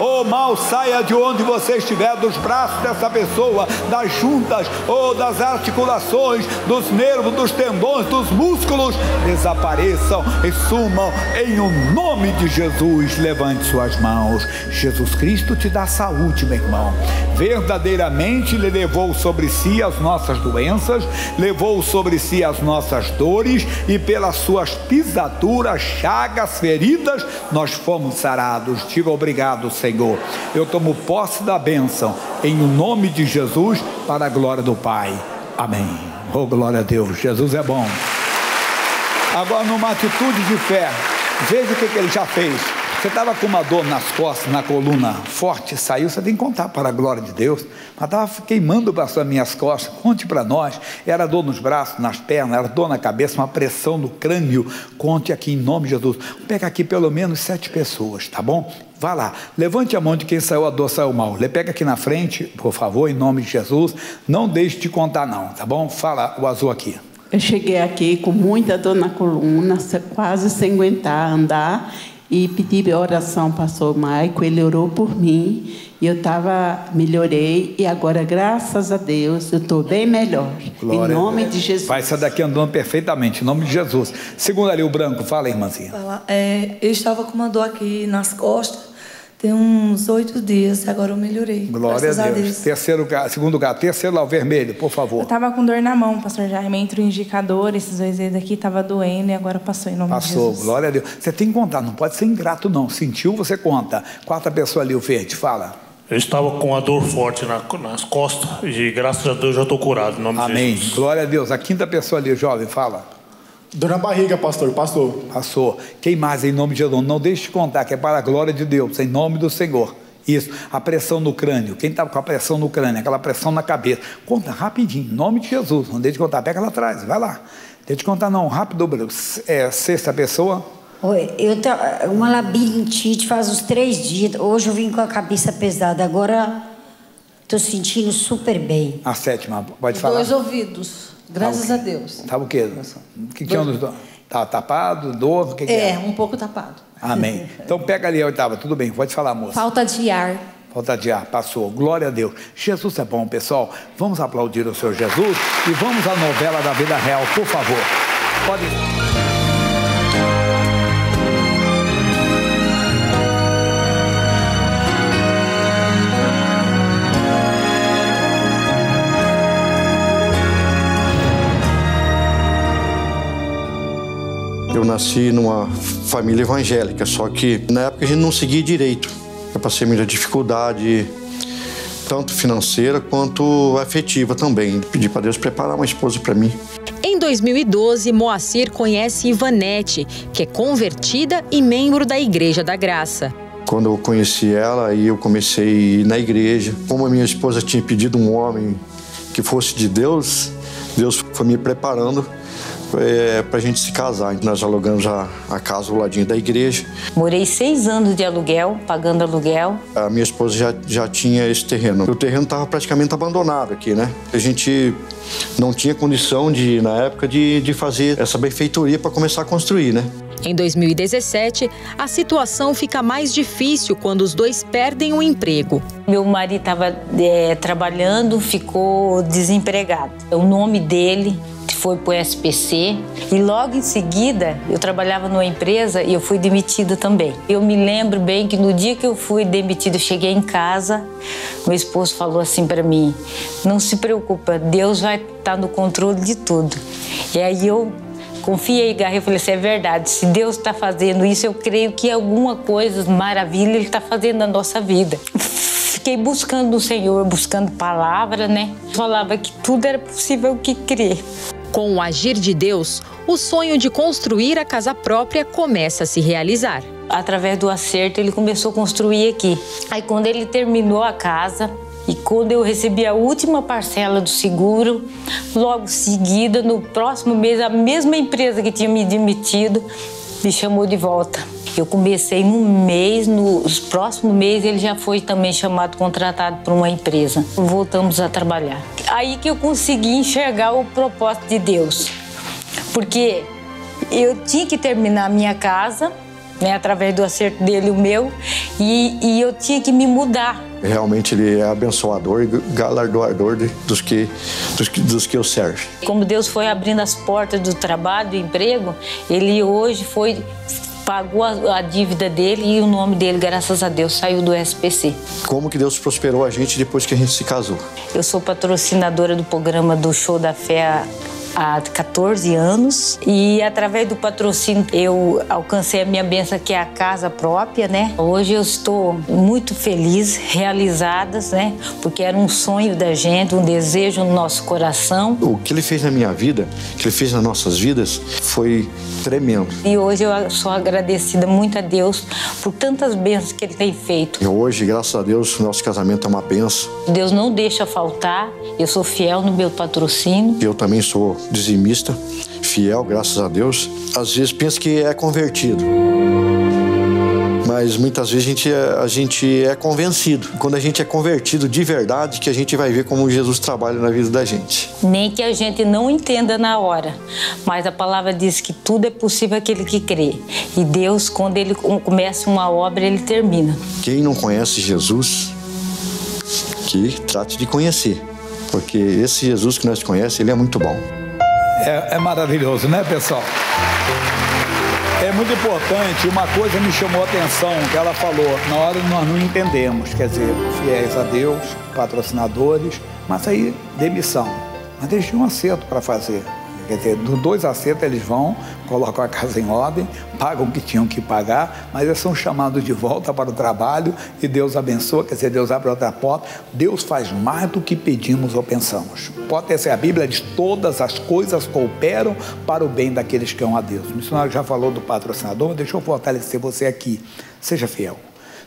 ou oh, mal saia de onde você estiver, dos braços dessa pessoa, das juntas ou das articulações, dos nervos, dos tendões, dos músculos, desapareçam e sumam em o um nome de Jesus. Levante suas mãos. Jesus Cristo te dá saúde, meu irmão. Verdadeiramente Ele levou sobre si as nossas doenças, levou sobre si as nossas dores e pelas suas pisaduras, chagas, feridas, nós fomos sarados. Diga obrigado, Senhor. Eu tomo posse da bênção em nome de Jesus para a glória do Pai. Amém. Oh, glória a Deus. Jesus é bom. Agora, numa atitude de fé, veja o que, que ele já fez. Você estava com uma dor nas costas, na coluna forte, saiu, você tem que contar para a glória de Deus. Mas estava queimando para as minhas costas, conte para nós. Era dor nos braços, nas pernas, era dor na cabeça, uma pressão no crânio. Conte aqui em nome de Jesus. Vou pegar aqui pelo menos sete pessoas, tá bom? Vá lá, levante a mão de quem saiu a dor, saiu mal. Le pega aqui na frente, por favor, em nome de Jesus. Não deixe de contar, não, tá bom? Fala o azul aqui. Eu cheguei aqui com muita dor na coluna, quase sem aguentar andar e pedi oração ao pastor Maico, ele orou por mim e eu tava, melhorei e agora, graças a Deus, eu estou bem melhor. Glória em nome de Jesus. Vai sair daqui andando perfeitamente, em nome de Jesus. Segundo ali o branco, fala, irmãzinha. Fala, é, eu estava com uma dor aqui nas costas, Tem uns oito dias, agora eu melhorei. Glória a Deus. a Deus. Terceiro segundo lugar, terceiro lá, o vermelho, por favor. Eu tava com dor na mão, pastor Jaime, entre o indicador, esses dois dedos aqui, tava doendo e agora passou em nome passou, de Jesus. glória a Deus. Você tem que contar, não pode ser ingrato não. Sentiu, você conta. Quarta pessoa ali, o verde, fala. Eu estava com uma dor forte na, nas costas e graças a Deus já estou curado, em nome Amém. de Jesus. Glória a Deus. A quinta pessoa ali, o jovem, fala. Dor na barriga, pastor, passou. Passou. Quem mais em nome de Jesus? Não deixe de contar, que é para a glória de Deus, em nome do Senhor. Isso, a pressão no crânio. Quem estava com a pressão no crânio, aquela pressão na cabeça. Conta rapidinho, em nome de Jesus. Não deixe de contar, pega lá atrás, vai lá. Deixa de contar, não, rápido. É, sexta pessoa. Oi, eu tenho uma labirintite faz uns três dias. Hoje eu vim com a cabeça pesada, agora estou sentindo super bem. A sétima, pode falar. Dois ouvidos, graças tá a Deus. Estava o quê? O que tinha nos? Estava tapado, dor? O que, que é, é, um pouco tapado. Amém. Então pega ali a oitava, tudo bem, pode falar, moça. Falta de ar. Falta de ar, passou. Glória a Deus. Jesus é bom, pessoal. Vamos aplaudir o Senhor Jesus e vamos à novela da vida real, por favor. Pode. Eu nasci numa família evangélica, só que na época a gente não seguia direito. Eu passei muita dificuldade, tanto financeira quanto afetiva também. Pedi para Deus preparar uma esposa para mim. Em 2012, Moacir conhece Ivanete, que é convertida e membro da Igreja da Graça. Quando eu conheci ela, aí eu comecei na igreja. Como a minha esposa tinha pedido um homem que fosse de Deus, Deus foi me preparando é, para a gente se casar. Nós alugamos a, a casa ao ladinho da igreja. Morei seis anos de aluguel, pagando aluguel. A minha esposa já, já tinha esse terreno. O terreno estava praticamente abandonado aqui, né? A gente não tinha condição de, na época, de, de fazer essa benfeitoria para começar a construir, né? Em 2017, a situação fica mais difícil quando os dois perdem o emprego. Meu marido estava é, trabalhando, ficou desempregado. O nome dele foi para o SPC e logo em seguida eu trabalhava numa empresa e eu fui demitida também. Eu me lembro bem que no dia que eu fui demitida, eu cheguei em casa, meu esposo falou assim para mim: "Não se preocupa, Deus vai estar no controle de tudo". E aí eu confiei, garrei, falei assim, é verdade, se Deus está fazendo isso, eu creio que alguma coisa maravilha Ele está fazendo na nossa vida. Fiquei buscando o Senhor, buscando palavra, né? Falava que tudo era possível que crer. Com o agir de Deus, o sonho de construir a casa própria começa a se realizar. Através do acerto, ele começou a construir aqui. Aí, quando ele terminou a casa, e quando eu recebi a última parcela do seguro, logo seguida, no próximo mês, a mesma empresa que tinha me demitido me chamou de volta. Eu comecei um mês, no próximo mês ele já foi também chamado, contratado por uma empresa. Voltamos a trabalhar. Aí que eu consegui enxergar o propósito de Deus. Porque eu tinha que terminar a minha casa, né, através do acerto dele o meu, e, e eu tinha que me mudar. Realmente ele é abençoador e galardoador dos, que, dos, que, dos que eu servo. Como Deus foi abrindo as portas do trabalho, do emprego, ele hoje foi pagou a, a, dívida dele e o nome dele, graças a Deus, saiu do SPC. Como que Deus prosperou a gente depois que a gente se casou? Eu sou patrocinadora do programa do Show da Fé há 14 anos e através do patrocínio eu alcancei a minha benção que é a casa própria, né? Hoje eu estou muito feliz, realizadas, né? Porque era um sonho da gente, um desejo no nosso coração. O que ele fez na minha vida, o que ele fez nas nossas vidas, foi tremendo. E hoje eu sou agradecida muito a Deus por tantas bênçãos que ele tem feito. E hoje, graças a Deus, nosso casamento é uma benção. Deus não deixa faltar. Eu sou fiel no meu patrocínio. Eu também sou dizimista, fiel, graças a Deus. Às vezes pensa que é convertido. Mas muitas vezes a gente, é, a gente é convencido. Quando a gente é convertido de verdade, que a gente vai ver como Jesus trabalha na vida da gente. Nem que a gente não entenda na hora, mas a palavra diz que tudo é possível aquele que crê. E Deus, quando ele começa uma obra, ele termina. Quem não conhece Jesus, que trate de conhecer. Porque esse Jesus que nós conhecemos, ele é muito bom. É, é maravilhoso, né, pessoal? É muito importante. Uma coisa me chamou a atenção que ela falou. Na hora nós não entendemos, quer dizer, fiéis a Deus, patrocinadores, mas aí demissão. Mas tinham um acerto para fazer. Quer dizer, dos dois acertos eles vão, colocam a casa em ordem, pagam o que tinham que pagar, mas eles são chamados de volta para o trabalho e Deus abençoa, quer dizer, Deus abre outra porta. Deus faz mais do que pedimos ou pensamos. Pode ter a Bíblia diz: todas as coisas cooperam para o bem daqueles que amam a Deus. O missionário já falou do patrocinador, mas deixa eu fortalecer você aqui. Seja fiel.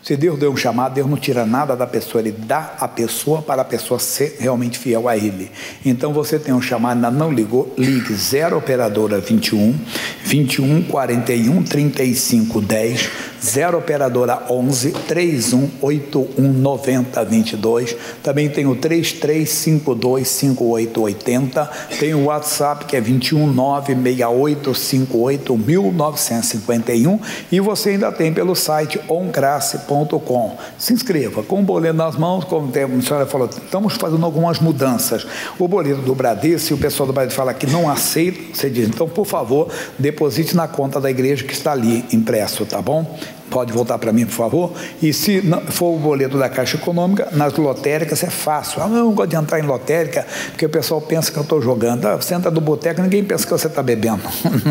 Se Deus deu um chamado, Deus não tira nada da pessoa, Ele dá a pessoa para a pessoa ser realmente fiel a Ele. Então você tem um chamado, ainda não ligou, ligue 0 operadora 21 21 41 35 10 0 operadora 11 31 81 90 22. Também tem o 3352 5880. Tem o WhatsApp que é 21 968 58 1951 e você ainda tem pelo site ongrace.com. Se inscreva com o boleto nas mãos, como a senhora falou, estamos fazendo algumas mudanças. O boleto do Bradesco, se o pessoal do Bradesco fala que não aceita, você diz, então, por favor, deposite na conta da igreja que está ali impresso, tá bom? Pode voltar para mim, por favor? E se for o boleto da Caixa Econômica, nas lotéricas é fácil. Ah, eu não gosto de entrar em lotérica, porque o pessoal pensa que eu estou jogando. Ah, você entra do boteco, ninguém pensa que você está bebendo.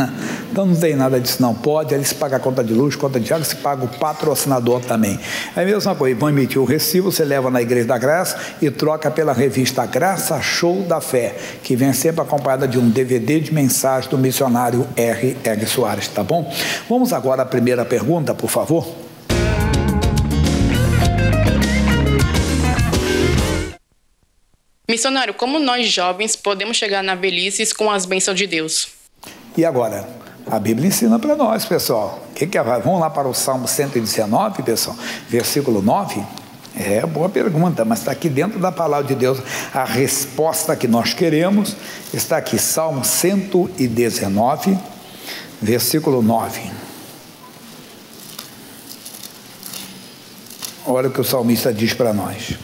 então não tem nada disso, não. Pode, ali se paga a conta de luz, conta de água, se paga o patrocinador também. É a mesma coisa, vão emitir o recibo, você leva na Igreja da Graça e troca pela revista Graça Show da Fé, que vem sempre acompanhada de um DVD de mensagem do missionário R. R. Soares, tá bom? Vamos agora à primeira pergunta, por favor favor? Missionário, como nós jovens podemos chegar na velhice com as bênçãos de Deus? E agora? A Bíblia ensina para nós, pessoal. Que que é? Vamos lá para o Salmo 119, pessoal, versículo 9. É boa pergunta, mas está aqui dentro da palavra de Deus. A resposta que nós queremos está aqui, Salmo 119, versículo 9. Olha o que o salmista diz para nós.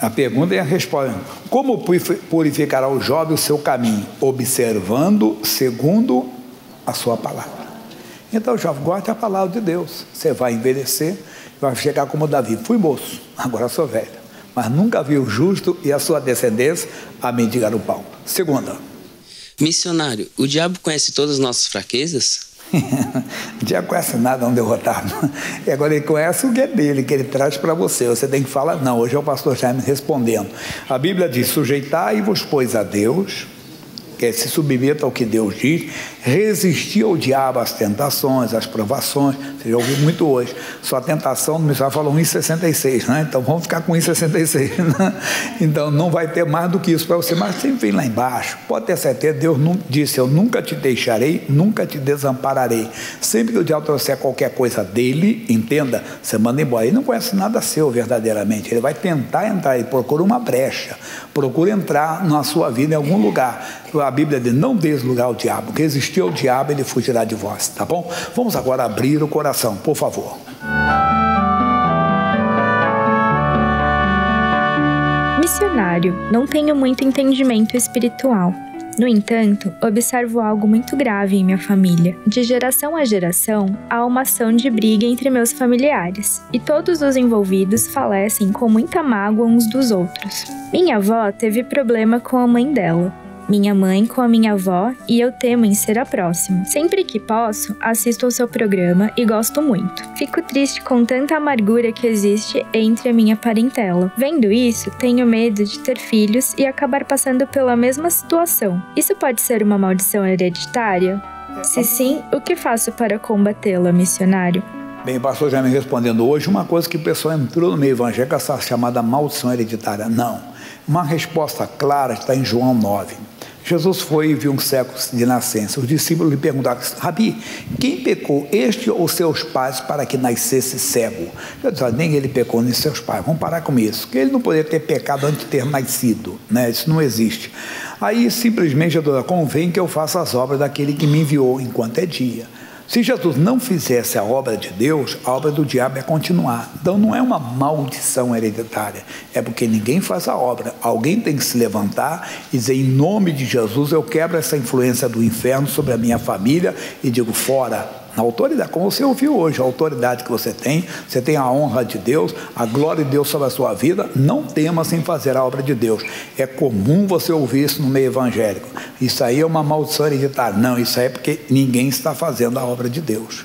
A pergunta é a resposta. Como purificará o jovem o seu caminho? Observando segundo a sua palavra. Então, jovem, guarde a palavra de Deus. Você vai envelhecer, vai chegar como Davi. Fui moço, agora sou velho. Mas nunca vi o justo e a sua descendência a mendigar o pão. Segunda. Missionário, o diabo conhece todas as nossas fraquezas? Já conhece nada não derrotado. E agora ele conhece o que é dele, que ele traz para você. Você tem que falar, não, hoje é o pastor Jaime respondendo. A Bíblia diz: sujeitai-vos, pois, a Deus, é, se submeta ao que Deus diz, resistir ao diabo, às tentações, às provações. Você já ouviu muito hoje. Sua tentação, no missário falou 1,66, né? Então vamos ficar com 1,66. Né? Então não vai ter mais do que isso para você, mas sempre vem lá embaixo. Pode ter certeza, Deus disse: Eu nunca te deixarei, nunca te desampararei. Sempre que o diabo trouxer qualquer coisa dele, entenda, você manda embora. Ele não conhece nada seu verdadeiramente. Ele vai tentar entrar, ele procura uma brecha, procura entrar na sua vida em algum lugar. A Bíblia diz: Não dê lugar ao diabo, que ao diabo, ele fugirá de vós, tá bom? Vamos agora abrir o coração, por favor. Missionário, não tenho muito entendimento espiritual. No entanto, observo algo muito grave em minha família. De geração a geração, há uma ação de briga entre meus familiares, e todos os envolvidos falecem com muita mágoa uns dos outros. Minha avó teve problema com a mãe dela, minha mãe com a minha avó e eu temo em ser a próxima. Sempre que posso, assisto ao seu programa e gosto muito. Fico triste com tanta amargura que existe entre a minha parentela. Vendo isso, tenho medo de ter filhos e acabar passando pela mesma situação. Isso pode ser uma maldição hereditária? Se sim, o que faço para combatê-la, missionário? Bem, pastor já me respondendo hoje, uma coisa que o pessoal entrou no meio evangélico, essa chamada maldição hereditária. Não. Uma resposta clara está em João 9. Jesus foi e viu um século de nascença. Os discípulos lhe perguntaram: Rabi, quem pecou, este ou seus pais, para que nascesse cego? Eu disse: nem ele pecou, nem seus pais. Vamos parar com isso. Que ele não poderia ter pecado antes de ter nascido. Né? Isso não existe. Aí simplesmente Jesus convém que eu faça as obras daquele que me enviou enquanto é dia. Se Jesus não fizesse a obra de Deus, a obra do diabo ia continuar. Então não é uma maldição hereditária, é porque ninguém faz a obra. Alguém tem que se levantar e dizer: em nome de Jesus, eu quebro essa influência do inferno sobre a minha família e digo: fora na autoridade, como você ouviu hoje, a autoridade que você tem, você tem a honra de Deus, a glória de Deus sobre a sua vida, não tema sem fazer a obra de Deus. É comum você ouvir isso no meio evangélico. Isso aí é uma maldição hereditária. Não, isso aí é porque ninguém está fazendo a obra de Deus.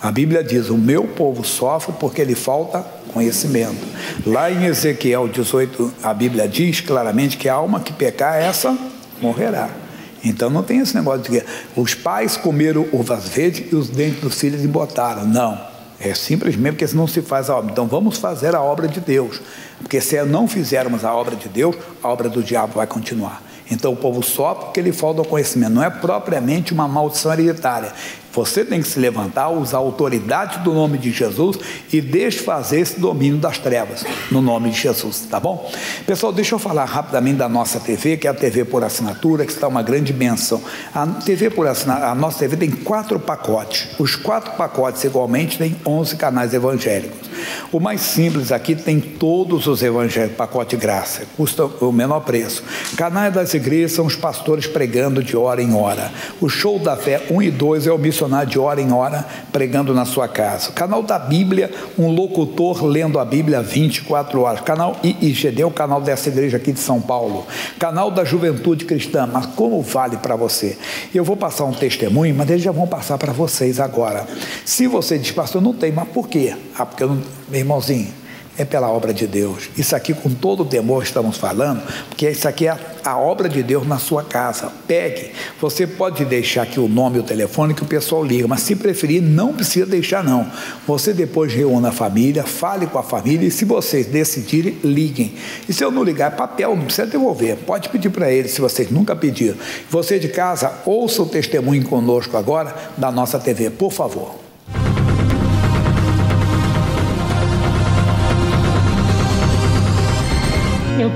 A Bíblia diz: O meu povo sofre porque lhe falta conhecimento. Lá em Ezequiel 18, a Bíblia diz claramente que a alma que pecar, essa morrerá. Então não tem esse negócio de que os pais comeram uvas verdes e os dentes dos filhos embotaram. Não. É simplesmente porque não se faz a obra. Então vamos fazer a obra de Deus. Porque se não fizermos a obra de Deus, a obra do diabo vai continuar. Então o povo sofre porque lhe falta o conhecimento. Não é propriamente uma maldição hereditária. Você tem que se levantar, usar a autoridade do nome de Jesus e desfazer esse domínio das trevas, no nome de Jesus, tá bom? Pessoal, deixa eu falar rapidamente da nossa TV, que é a TV por assinatura, que está uma grande benção. A TV por assinatura, a nossa TV tem quatro pacotes. Os quatro pacotes igualmente têm 11 canais evangélicos. O mais simples aqui tem todos os evangelhos, pacote graça, custa o menor preço. Canais das igrejas são os pastores pregando de hora em hora. O show da fé 1 e 2 é o missionário de hora em hora pregando na sua casa. Canal da Bíblia, um locutor lendo a Bíblia 24 horas. Canal IIGD, o canal dessa igreja aqui de São Paulo. Canal da Juventude Cristã. Mas como vale para você? Eu vou passar um testemunho, mas eles já vão passar para vocês agora. Se você diz, pastor, não tem, mas por quê? Ah, porque eu não. Meu irmãozinho, é pela obra de Deus. Isso aqui, com todo o temor, estamos falando, porque isso aqui é a, obra de Deus na sua casa. Pegue. Você pode deixar aqui o nome e o telefone que o pessoal liga, mas se preferir, não precisa deixar, não. Você depois reúna a família, fale com a família e, se vocês decidirem, liguem. E se eu não ligar, é papel, não precisa devolver. Pode pedir para eles, se vocês nunca pediram. Você de casa, ouça o testemunho conosco agora da nossa TV, por favor.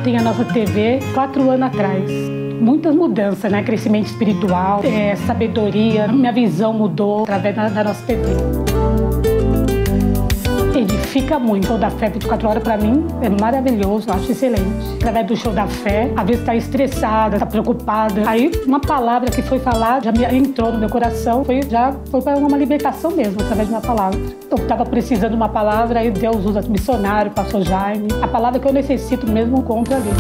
Tenho a nossa TV quatro anos atrás. Muitas mudanças, né? Crescimento espiritual, é, sabedoria. Minha visão mudou através da, da nossa TV edifica muito. O show da fé 24 horas, para mim, é maravilhoso, acho excelente. Através do show da fé, às vezes está estressada, está preocupada. Aí, uma palavra que foi falada já me entrou no meu coração, foi, já foi uma libertação mesmo, através de uma palavra. Eu estava precisando de uma palavra, aí Deus usa missionário, pastor Jaime. A palavra que eu necessito mesmo encontro ali.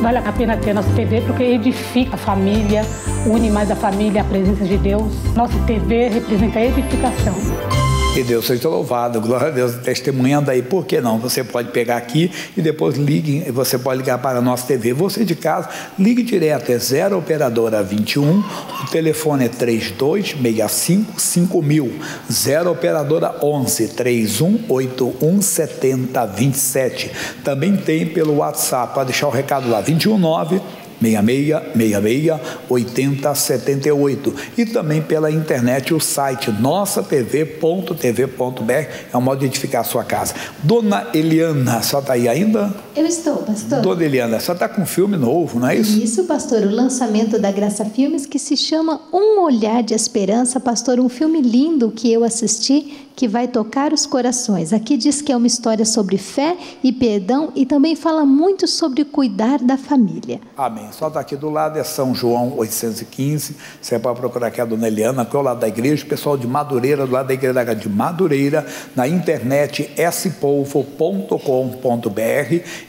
Vale a pena ter nossa TV porque edifica a família, une mais a família, a presença de Deus. Nossa TV representa a edificação. E Deus seja louvado, glória a Deus, testemunhando aí, por que não? Você pode pegar aqui e depois ligue, você pode ligar para a nossa TV. Você de casa, ligue direto, é 0 operadora 21, o telefone é 3265 5000, 0 operadora 11 3181 7027. Também tem pelo WhatsApp, pode deixar o recado lá, 219 6666 8078 e também pela internet o site nossatv.tv.br é um modo de edificar a sua casa. Dona Eliana, só está aí ainda? Eu estou, pastor. Dona Eliana, só está com um filme novo, não é isso? Isso, pastor, o lançamento da Graça Filmes que se chama Um Olhar de Esperança, pastor, um filme lindo que eu assisti que vai tocar os corações. Aqui diz que é uma história sobre fé e perdão e também fala muito sobre cuidar da família. Amém. Só está aqui do lado é São João 815. Você pode procurar aqui a dona Eliana, que é o lado da igreja, o pessoal de Madureira, do lado da igreja de Madureira, na internet spolfo.com.br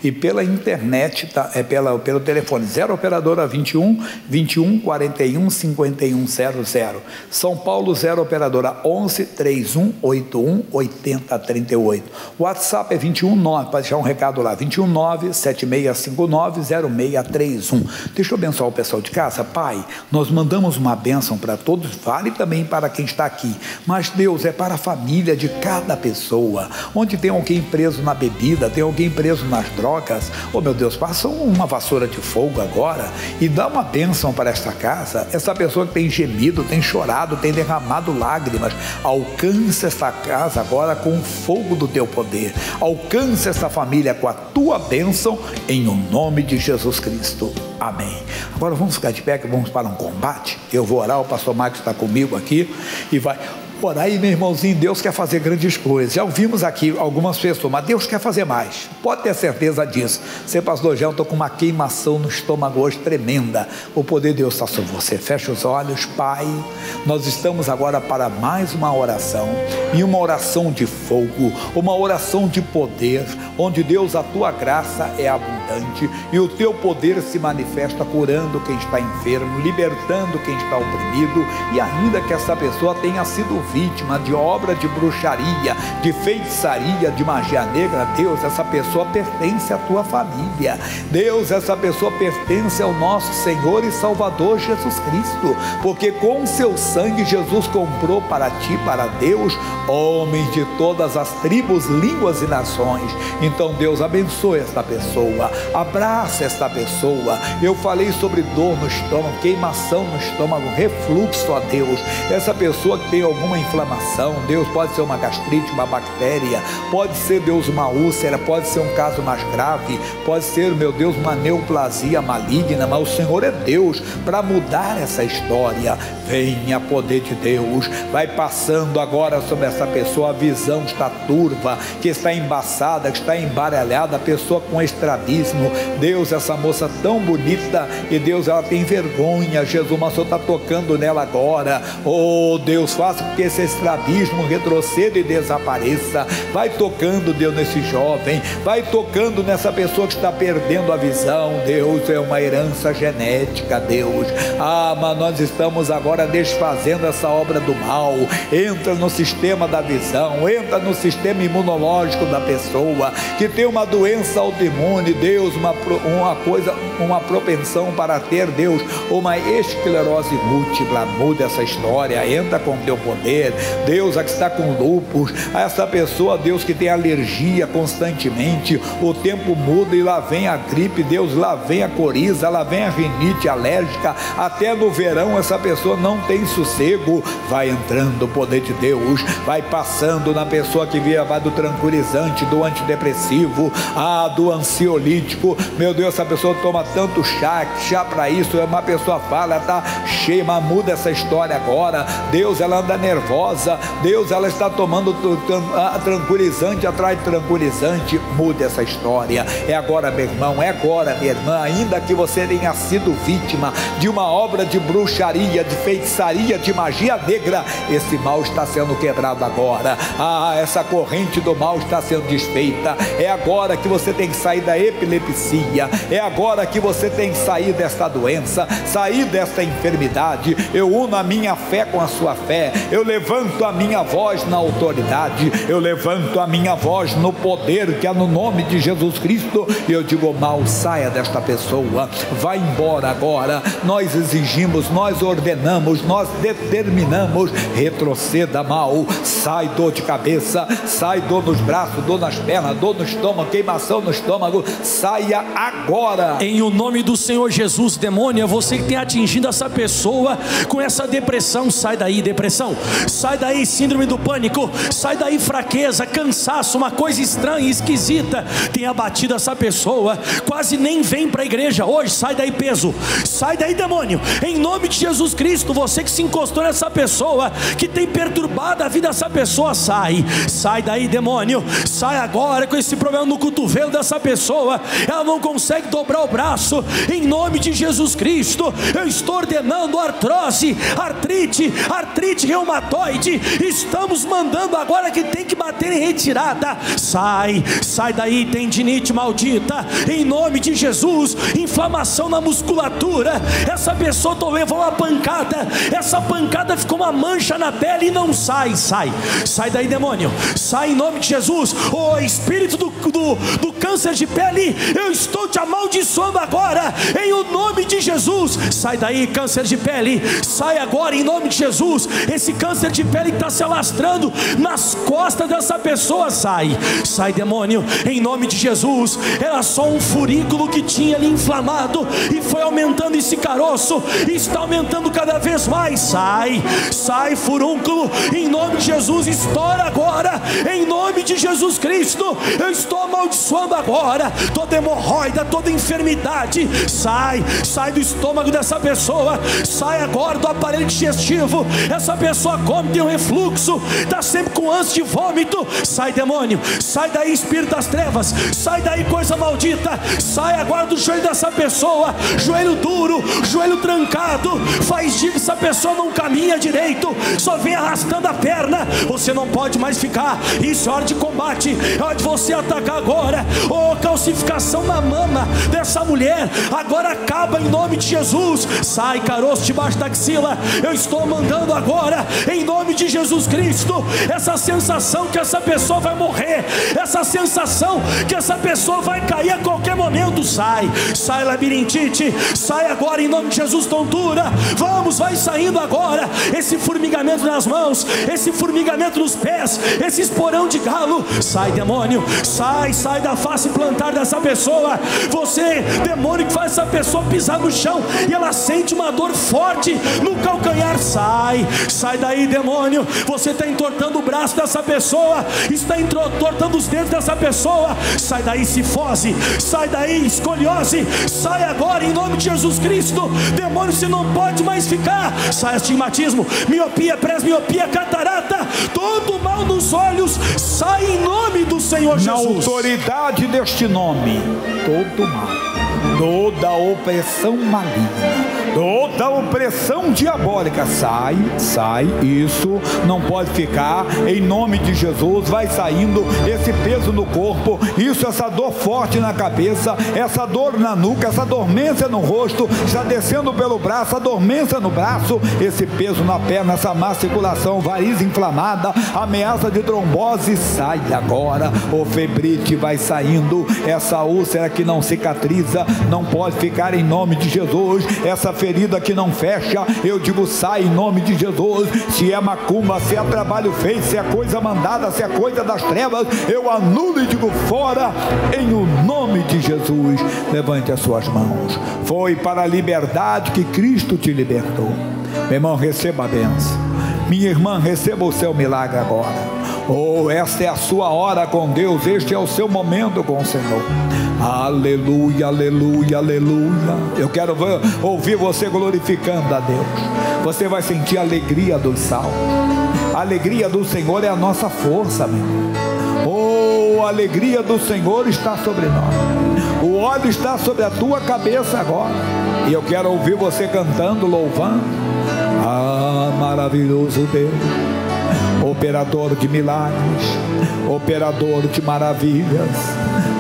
e pela internet, tá, é pela, pelo telefone 0 operadora 21 21 41 51 00. São Paulo 0 operadora 11 31 8 81 80 38. O WhatsApp é 219, pode deixar um recado lá, 219 7659 0631. Deixa eu abençoar o pessoal de casa. Pai, nós mandamos uma bênção para todos, vale também para quem está aqui. Mas Deus é para a família de cada pessoa. Onde tem alguém preso na bebida, tem alguém preso nas drogas. Oh meu Deus, passa uma vassoura de fogo agora e dá uma bênção para esta casa. Essa pessoa que tem gemido, tem chorado, tem derramado lágrimas, alcança esta esta casa agora com o fogo do teu poder. Alcance essa família com a tua bênção, em o nome de Jesus Cristo. Amém. Agora vamos ficar de pé que vamos para um combate. Eu vou orar, o pastor Marcos está comigo aqui e vai. Por aí, meu irmãozinho, Deus quer fazer grandes coisas. Já ouvimos aqui algumas pessoas, mas Deus quer fazer mais. Pode ter certeza disso. Você, pastor Jean, estou com uma queimação no estômago hoje tremenda. O poder de Deus está sobre você. Fecha os olhos, Pai. Nós estamos agora para mais uma oração. E uma oração de fogo, uma oração de poder, onde Deus, a tua graça é abundante e o teu poder se manifesta curando quem está enfermo, libertando quem está oprimido e ainda que essa pessoa tenha sido vítima de obra de bruxaria, de feitiçaria, de magia negra, Deus, essa pessoa pertence à tua família. Deus, essa pessoa pertence ao nosso Senhor e Salvador Jesus Cristo, porque com seu sangue Jesus comprou para ti, para Deus, homens de todas as tribos, línguas e nações. Então, Deus abençoe esta pessoa, abraça esta pessoa. Eu falei sobre dor no estômago, queimação no estômago, refluxo a Deus. Essa pessoa que tem alguma inflamação, Deus pode ser uma gastrite, uma bactéria, pode ser, Deus, uma úlcera, pode ser um caso mais grave, pode ser, meu Deus, uma neoplasia maligna, mas o Senhor é Deus para mudar essa história. Venha poder de Deus, vai passando agora sobre essa pessoa, a visão está turva, que está embaçada, que está embaralhada, a pessoa com estrabismo. Deus, essa moça tão bonita, e Deus, ela tem vergonha, Jesus, mas o Senhor está tocando nela agora. Oh, Deus, faça com que esse estrabismo retroceda e desapareça. Vai tocando, Deus, nesse jovem, vai tocando nessa pessoa que está perdendo a visão. Deus, é uma herança genética, Deus. Ah, mas nós estamos agora desfazendo essa obra do mal. Entra no sistema da visão, entra no sistema imunológico da pessoa que tem uma doença autoimune, Deus, uma, uma coisa, uma propensão para ter, Deus, uma esclerose múltipla. Muda essa história, entra com teu poder. Deus, a que está com lupus, a essa pessoa, Deus, que tem alergia constantemente, o tempo muda e lá vem a gripe, Deus, lá vem a coriza, lá vem a rinite alérgica, até no verão essa pessoa não tem sossego. Vai entrando o poder de Deus, vai passando na pessoa que via vai do tranquilizante, do antidepressivo, ah, do ansiolítico. Meu Deus, essa pessoa toma tanto chá, chá para isso, é uma pessoa fala, tá cheia, mas muda essa história agora. Deus, ela anda nervosa. Deus, ela está tomando tranquilizante atrás de tranquilizante. Muda essa história. É agora, meu irmão, é agora, minha irmã. Ainda que você tenha sido vítima de uma obra de bruxaria, de feitiçaria, de magia negra, esse mal está sendo quebrado agora. Ah, essa corrente do mal está sendo desfeita. É agora que você tem que sair da epilepsia. É agora que você tem que sair desta doença, sair desta enfermidade. Eu uno a minha fé com a sua fé. Eu levanto a minha voz na autoridade. Eu levanto a minha voz no poder que é no nome de Jesus Cristo. E eu digo: mal, saia desta pessoa. Vai embora agora. Nós exigimos, nós ordenamos, nós determinamos. Retroceda mal. Sai dor de cabeça, sai dor nos braços, dor nas pernas, dor no estômago, queimação no estômago. Saia agora. Em o nome do Senhor Jesus, demônio, é você que tem atingido essa pessoa com essa depressão. Sai daí, depressão. Sai daí, síndrome do pânico. Sai daí, fraqueza, cansaço, uma coisa estranha, esquisita tem abatido essa pessoa. Quase nem vem para a igreja hoje. Sai daí, peso. Sai daí, demônio. Em nome de Jesus Cristo, você que se encostou nessa pessoa, que tem perturbado a vida dessa pessoa, sai. Sai daí, demônio. Sai agora com esse problema no cotovelo dessa pessoa. Ela não consegue dobrar o braço. Em nome de Jesus Cristo, eu estou ordenando artrose, artrite, artrite reumatoide. Estamos mandando agora que tem que bater em retirada. Sai, sai daí, tendinite maldita. Em nome de Jesus, inflamação na musculatura. Essa pessoa levou uma pancada. Essa pancada ficou uma mancha na pele e não sai. Sai, sai daí, demônio. Sai em nome de Jesus. O oh, espírito do, do, do câncer de pele, eu estou te amaldiçoando agora. Em o nome de Jesus. Sai daí, câncer de pele. Sai agora em nome de Jesus. Esse câncer de pele que está se alastrando nas costas dessa pessoa, sai. Sai, demônio, em nome de Jesus. Era só um furículo que tinha ali inflamado e foi aumentando esse caroço. Está aumentando cada vez mais. Sai, sai, furúnculo, em nome de Jesus, estoura agora, em nome de Jesus Cristo. Eu estou amaldiçoando agora toda hemorroida, toda enfermidade. Sai, sai do estômago dessa pessoa, sai agora do aparelho digestivo. Essa pessoa come, tem um refluxo, está sempre com ânsia de vômito. Sai, demônio, sai daí, espírito das trevas, sai daí, coisa maldita. Sai agora do joelho dessa pessoa, joelho duro, joelho trancado. Faz dia que essa pessoa não caminha direito, só vem arrastando a perna. Você não pode mais ficar. Isso é hora de combate, é hora de você atacar agora. Oh, calcificação na mama dessa mulher, agora acaba em nome de Jesus. Sai, caroço debaixo da axila. Eu estou mandando agora, em nome de Jesus Cristo, essa sensação que essa pessoa vai morrer, essa sensação que essa pessoa vai cair a qualquer momento. Sai, sai, labirintite, sai agora em nome de Jesus, tontura. Vamos, vai saindo agora. Esse formigamento nas mãos, esse formigamento nos pés, esse esporão de galo. Sai, demônio, sai, sai da face plantar dessa pessoa. Você, demônio que faz essa pessoa pisar no chão e ela sente uma dor forte no calcanhar. Sai, sai daí, demônio. Você está entortando o braço dessa pessoa, está entortando os dedos dessa pessoa. Sai daí, cifose, sai daí, escoliose. Sai agora em nome de Jesus Cristo. Demônio, você não pode mais ficar. Sai astigmatismo, miopia, presmiopia, catarata, todo mal nos olhos. Sai em nome do Senhor Na Jesus. autoridade deste nome, todo mal, toda opressão maligna, toda opressão diabólica, sai, sai, isso não pode ficar, em nome de Jesus, vai saindo esse peso no corpo, isso, essa dor forte na cabeça, essa dor na nuca, essa dormência no rosto, está descendo pelo braço, a dormência no braço, esse peso na perna, essa má circulação, variz inflamada, ameaça de trombose, sai agora, o febrite vai saindo, essa úlcera que não cicatriza, não pode ficar em nome de Jesus, essa ferida que não fecha, eu digo sai em nome de Jesus, se é macumba, se é trabalho feito, se é coisa mandada, se é coisa das trevas, eu anulo e digo fora, em o nome de Jesus, levante as suas mãos, foi para a liberdade que Cristo te libertou, meu irmão, receba a benção, minha irmã, receba o seu milagre agora. Oh, esta é a sua hora com Deus, este é o seu momento com o Senhor. Aleluia, aleluia, aleluia. Eu quero ver, ouvir você glorificando a Deus. Você vai sentir a alegria do salmos. A alegria do Senhor é a nossa força, meu. Oh, a alegria do Senhor está sobre nós. O óleo está sobre a tua cabeça agora. E eu quero ouvir você cantando, louvando. Ah, maravilhoso Deus operador de milagres, operador de maravilhas.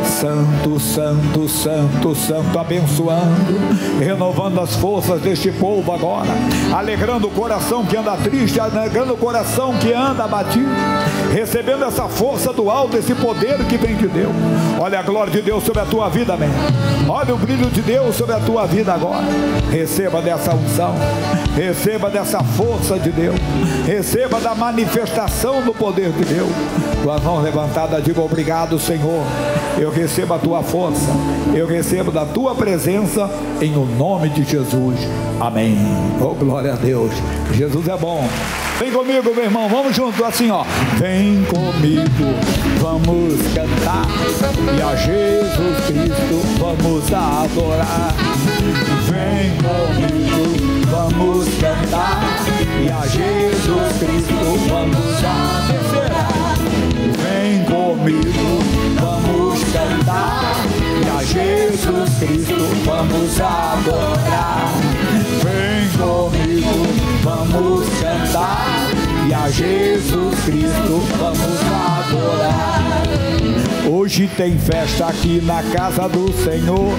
Santo, santo, santo, santo, abençoando, renovando as forças deste povo agora, alegrando o coração que anda triste, alegrando o coração que anda abatido, recebendo essa força do alto, esse poder que vem de Deus. Olha a glória de Deus sobre a tua vida, amém. Olha o brilho de Deus sobre a tua vida agora. Receba dessa unção, receba dessa força de Deus, receba da manifestação do poder de Deus. Tuas mãos levantadas, diga obrigado, Senhor. Eu recebo a tua força, eu recebo da tua presença em o nome de Jesus. Amém. Oh, glória a Deus. Jesus é bom. Vem comigo, meu irmão, vamos junto assim, ó. Vem comigo, vamos cantar e a Jesus Cristo vamos adorar. Vem comigo, vamos cantar e a Jesus Cristo vamos adorar. Vem comigo, vamos cantar e a Jesus Cristo vamos adorar. Vem comigo, vamos cantar e a Jesus Cristo vamos adorar. Hoje tem festa aqui na casa do Senhor.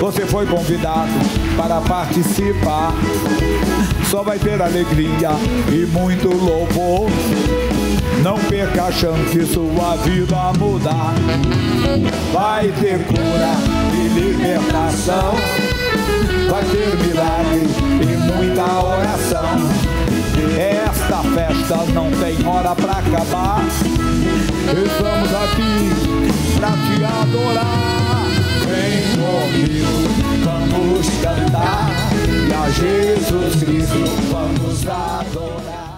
Você foi convidado para participar. Só vai ter alegria e muito louvor. Não perca a chance sua vida mudar. Vai ter cura e libertação. Vai ter milagre e muita oração. Esta festa não tem hora para acabar. Estamos aqui para te adorar. Vem comigo, vamos cantar. E a Jesus Cristo vamos adorar.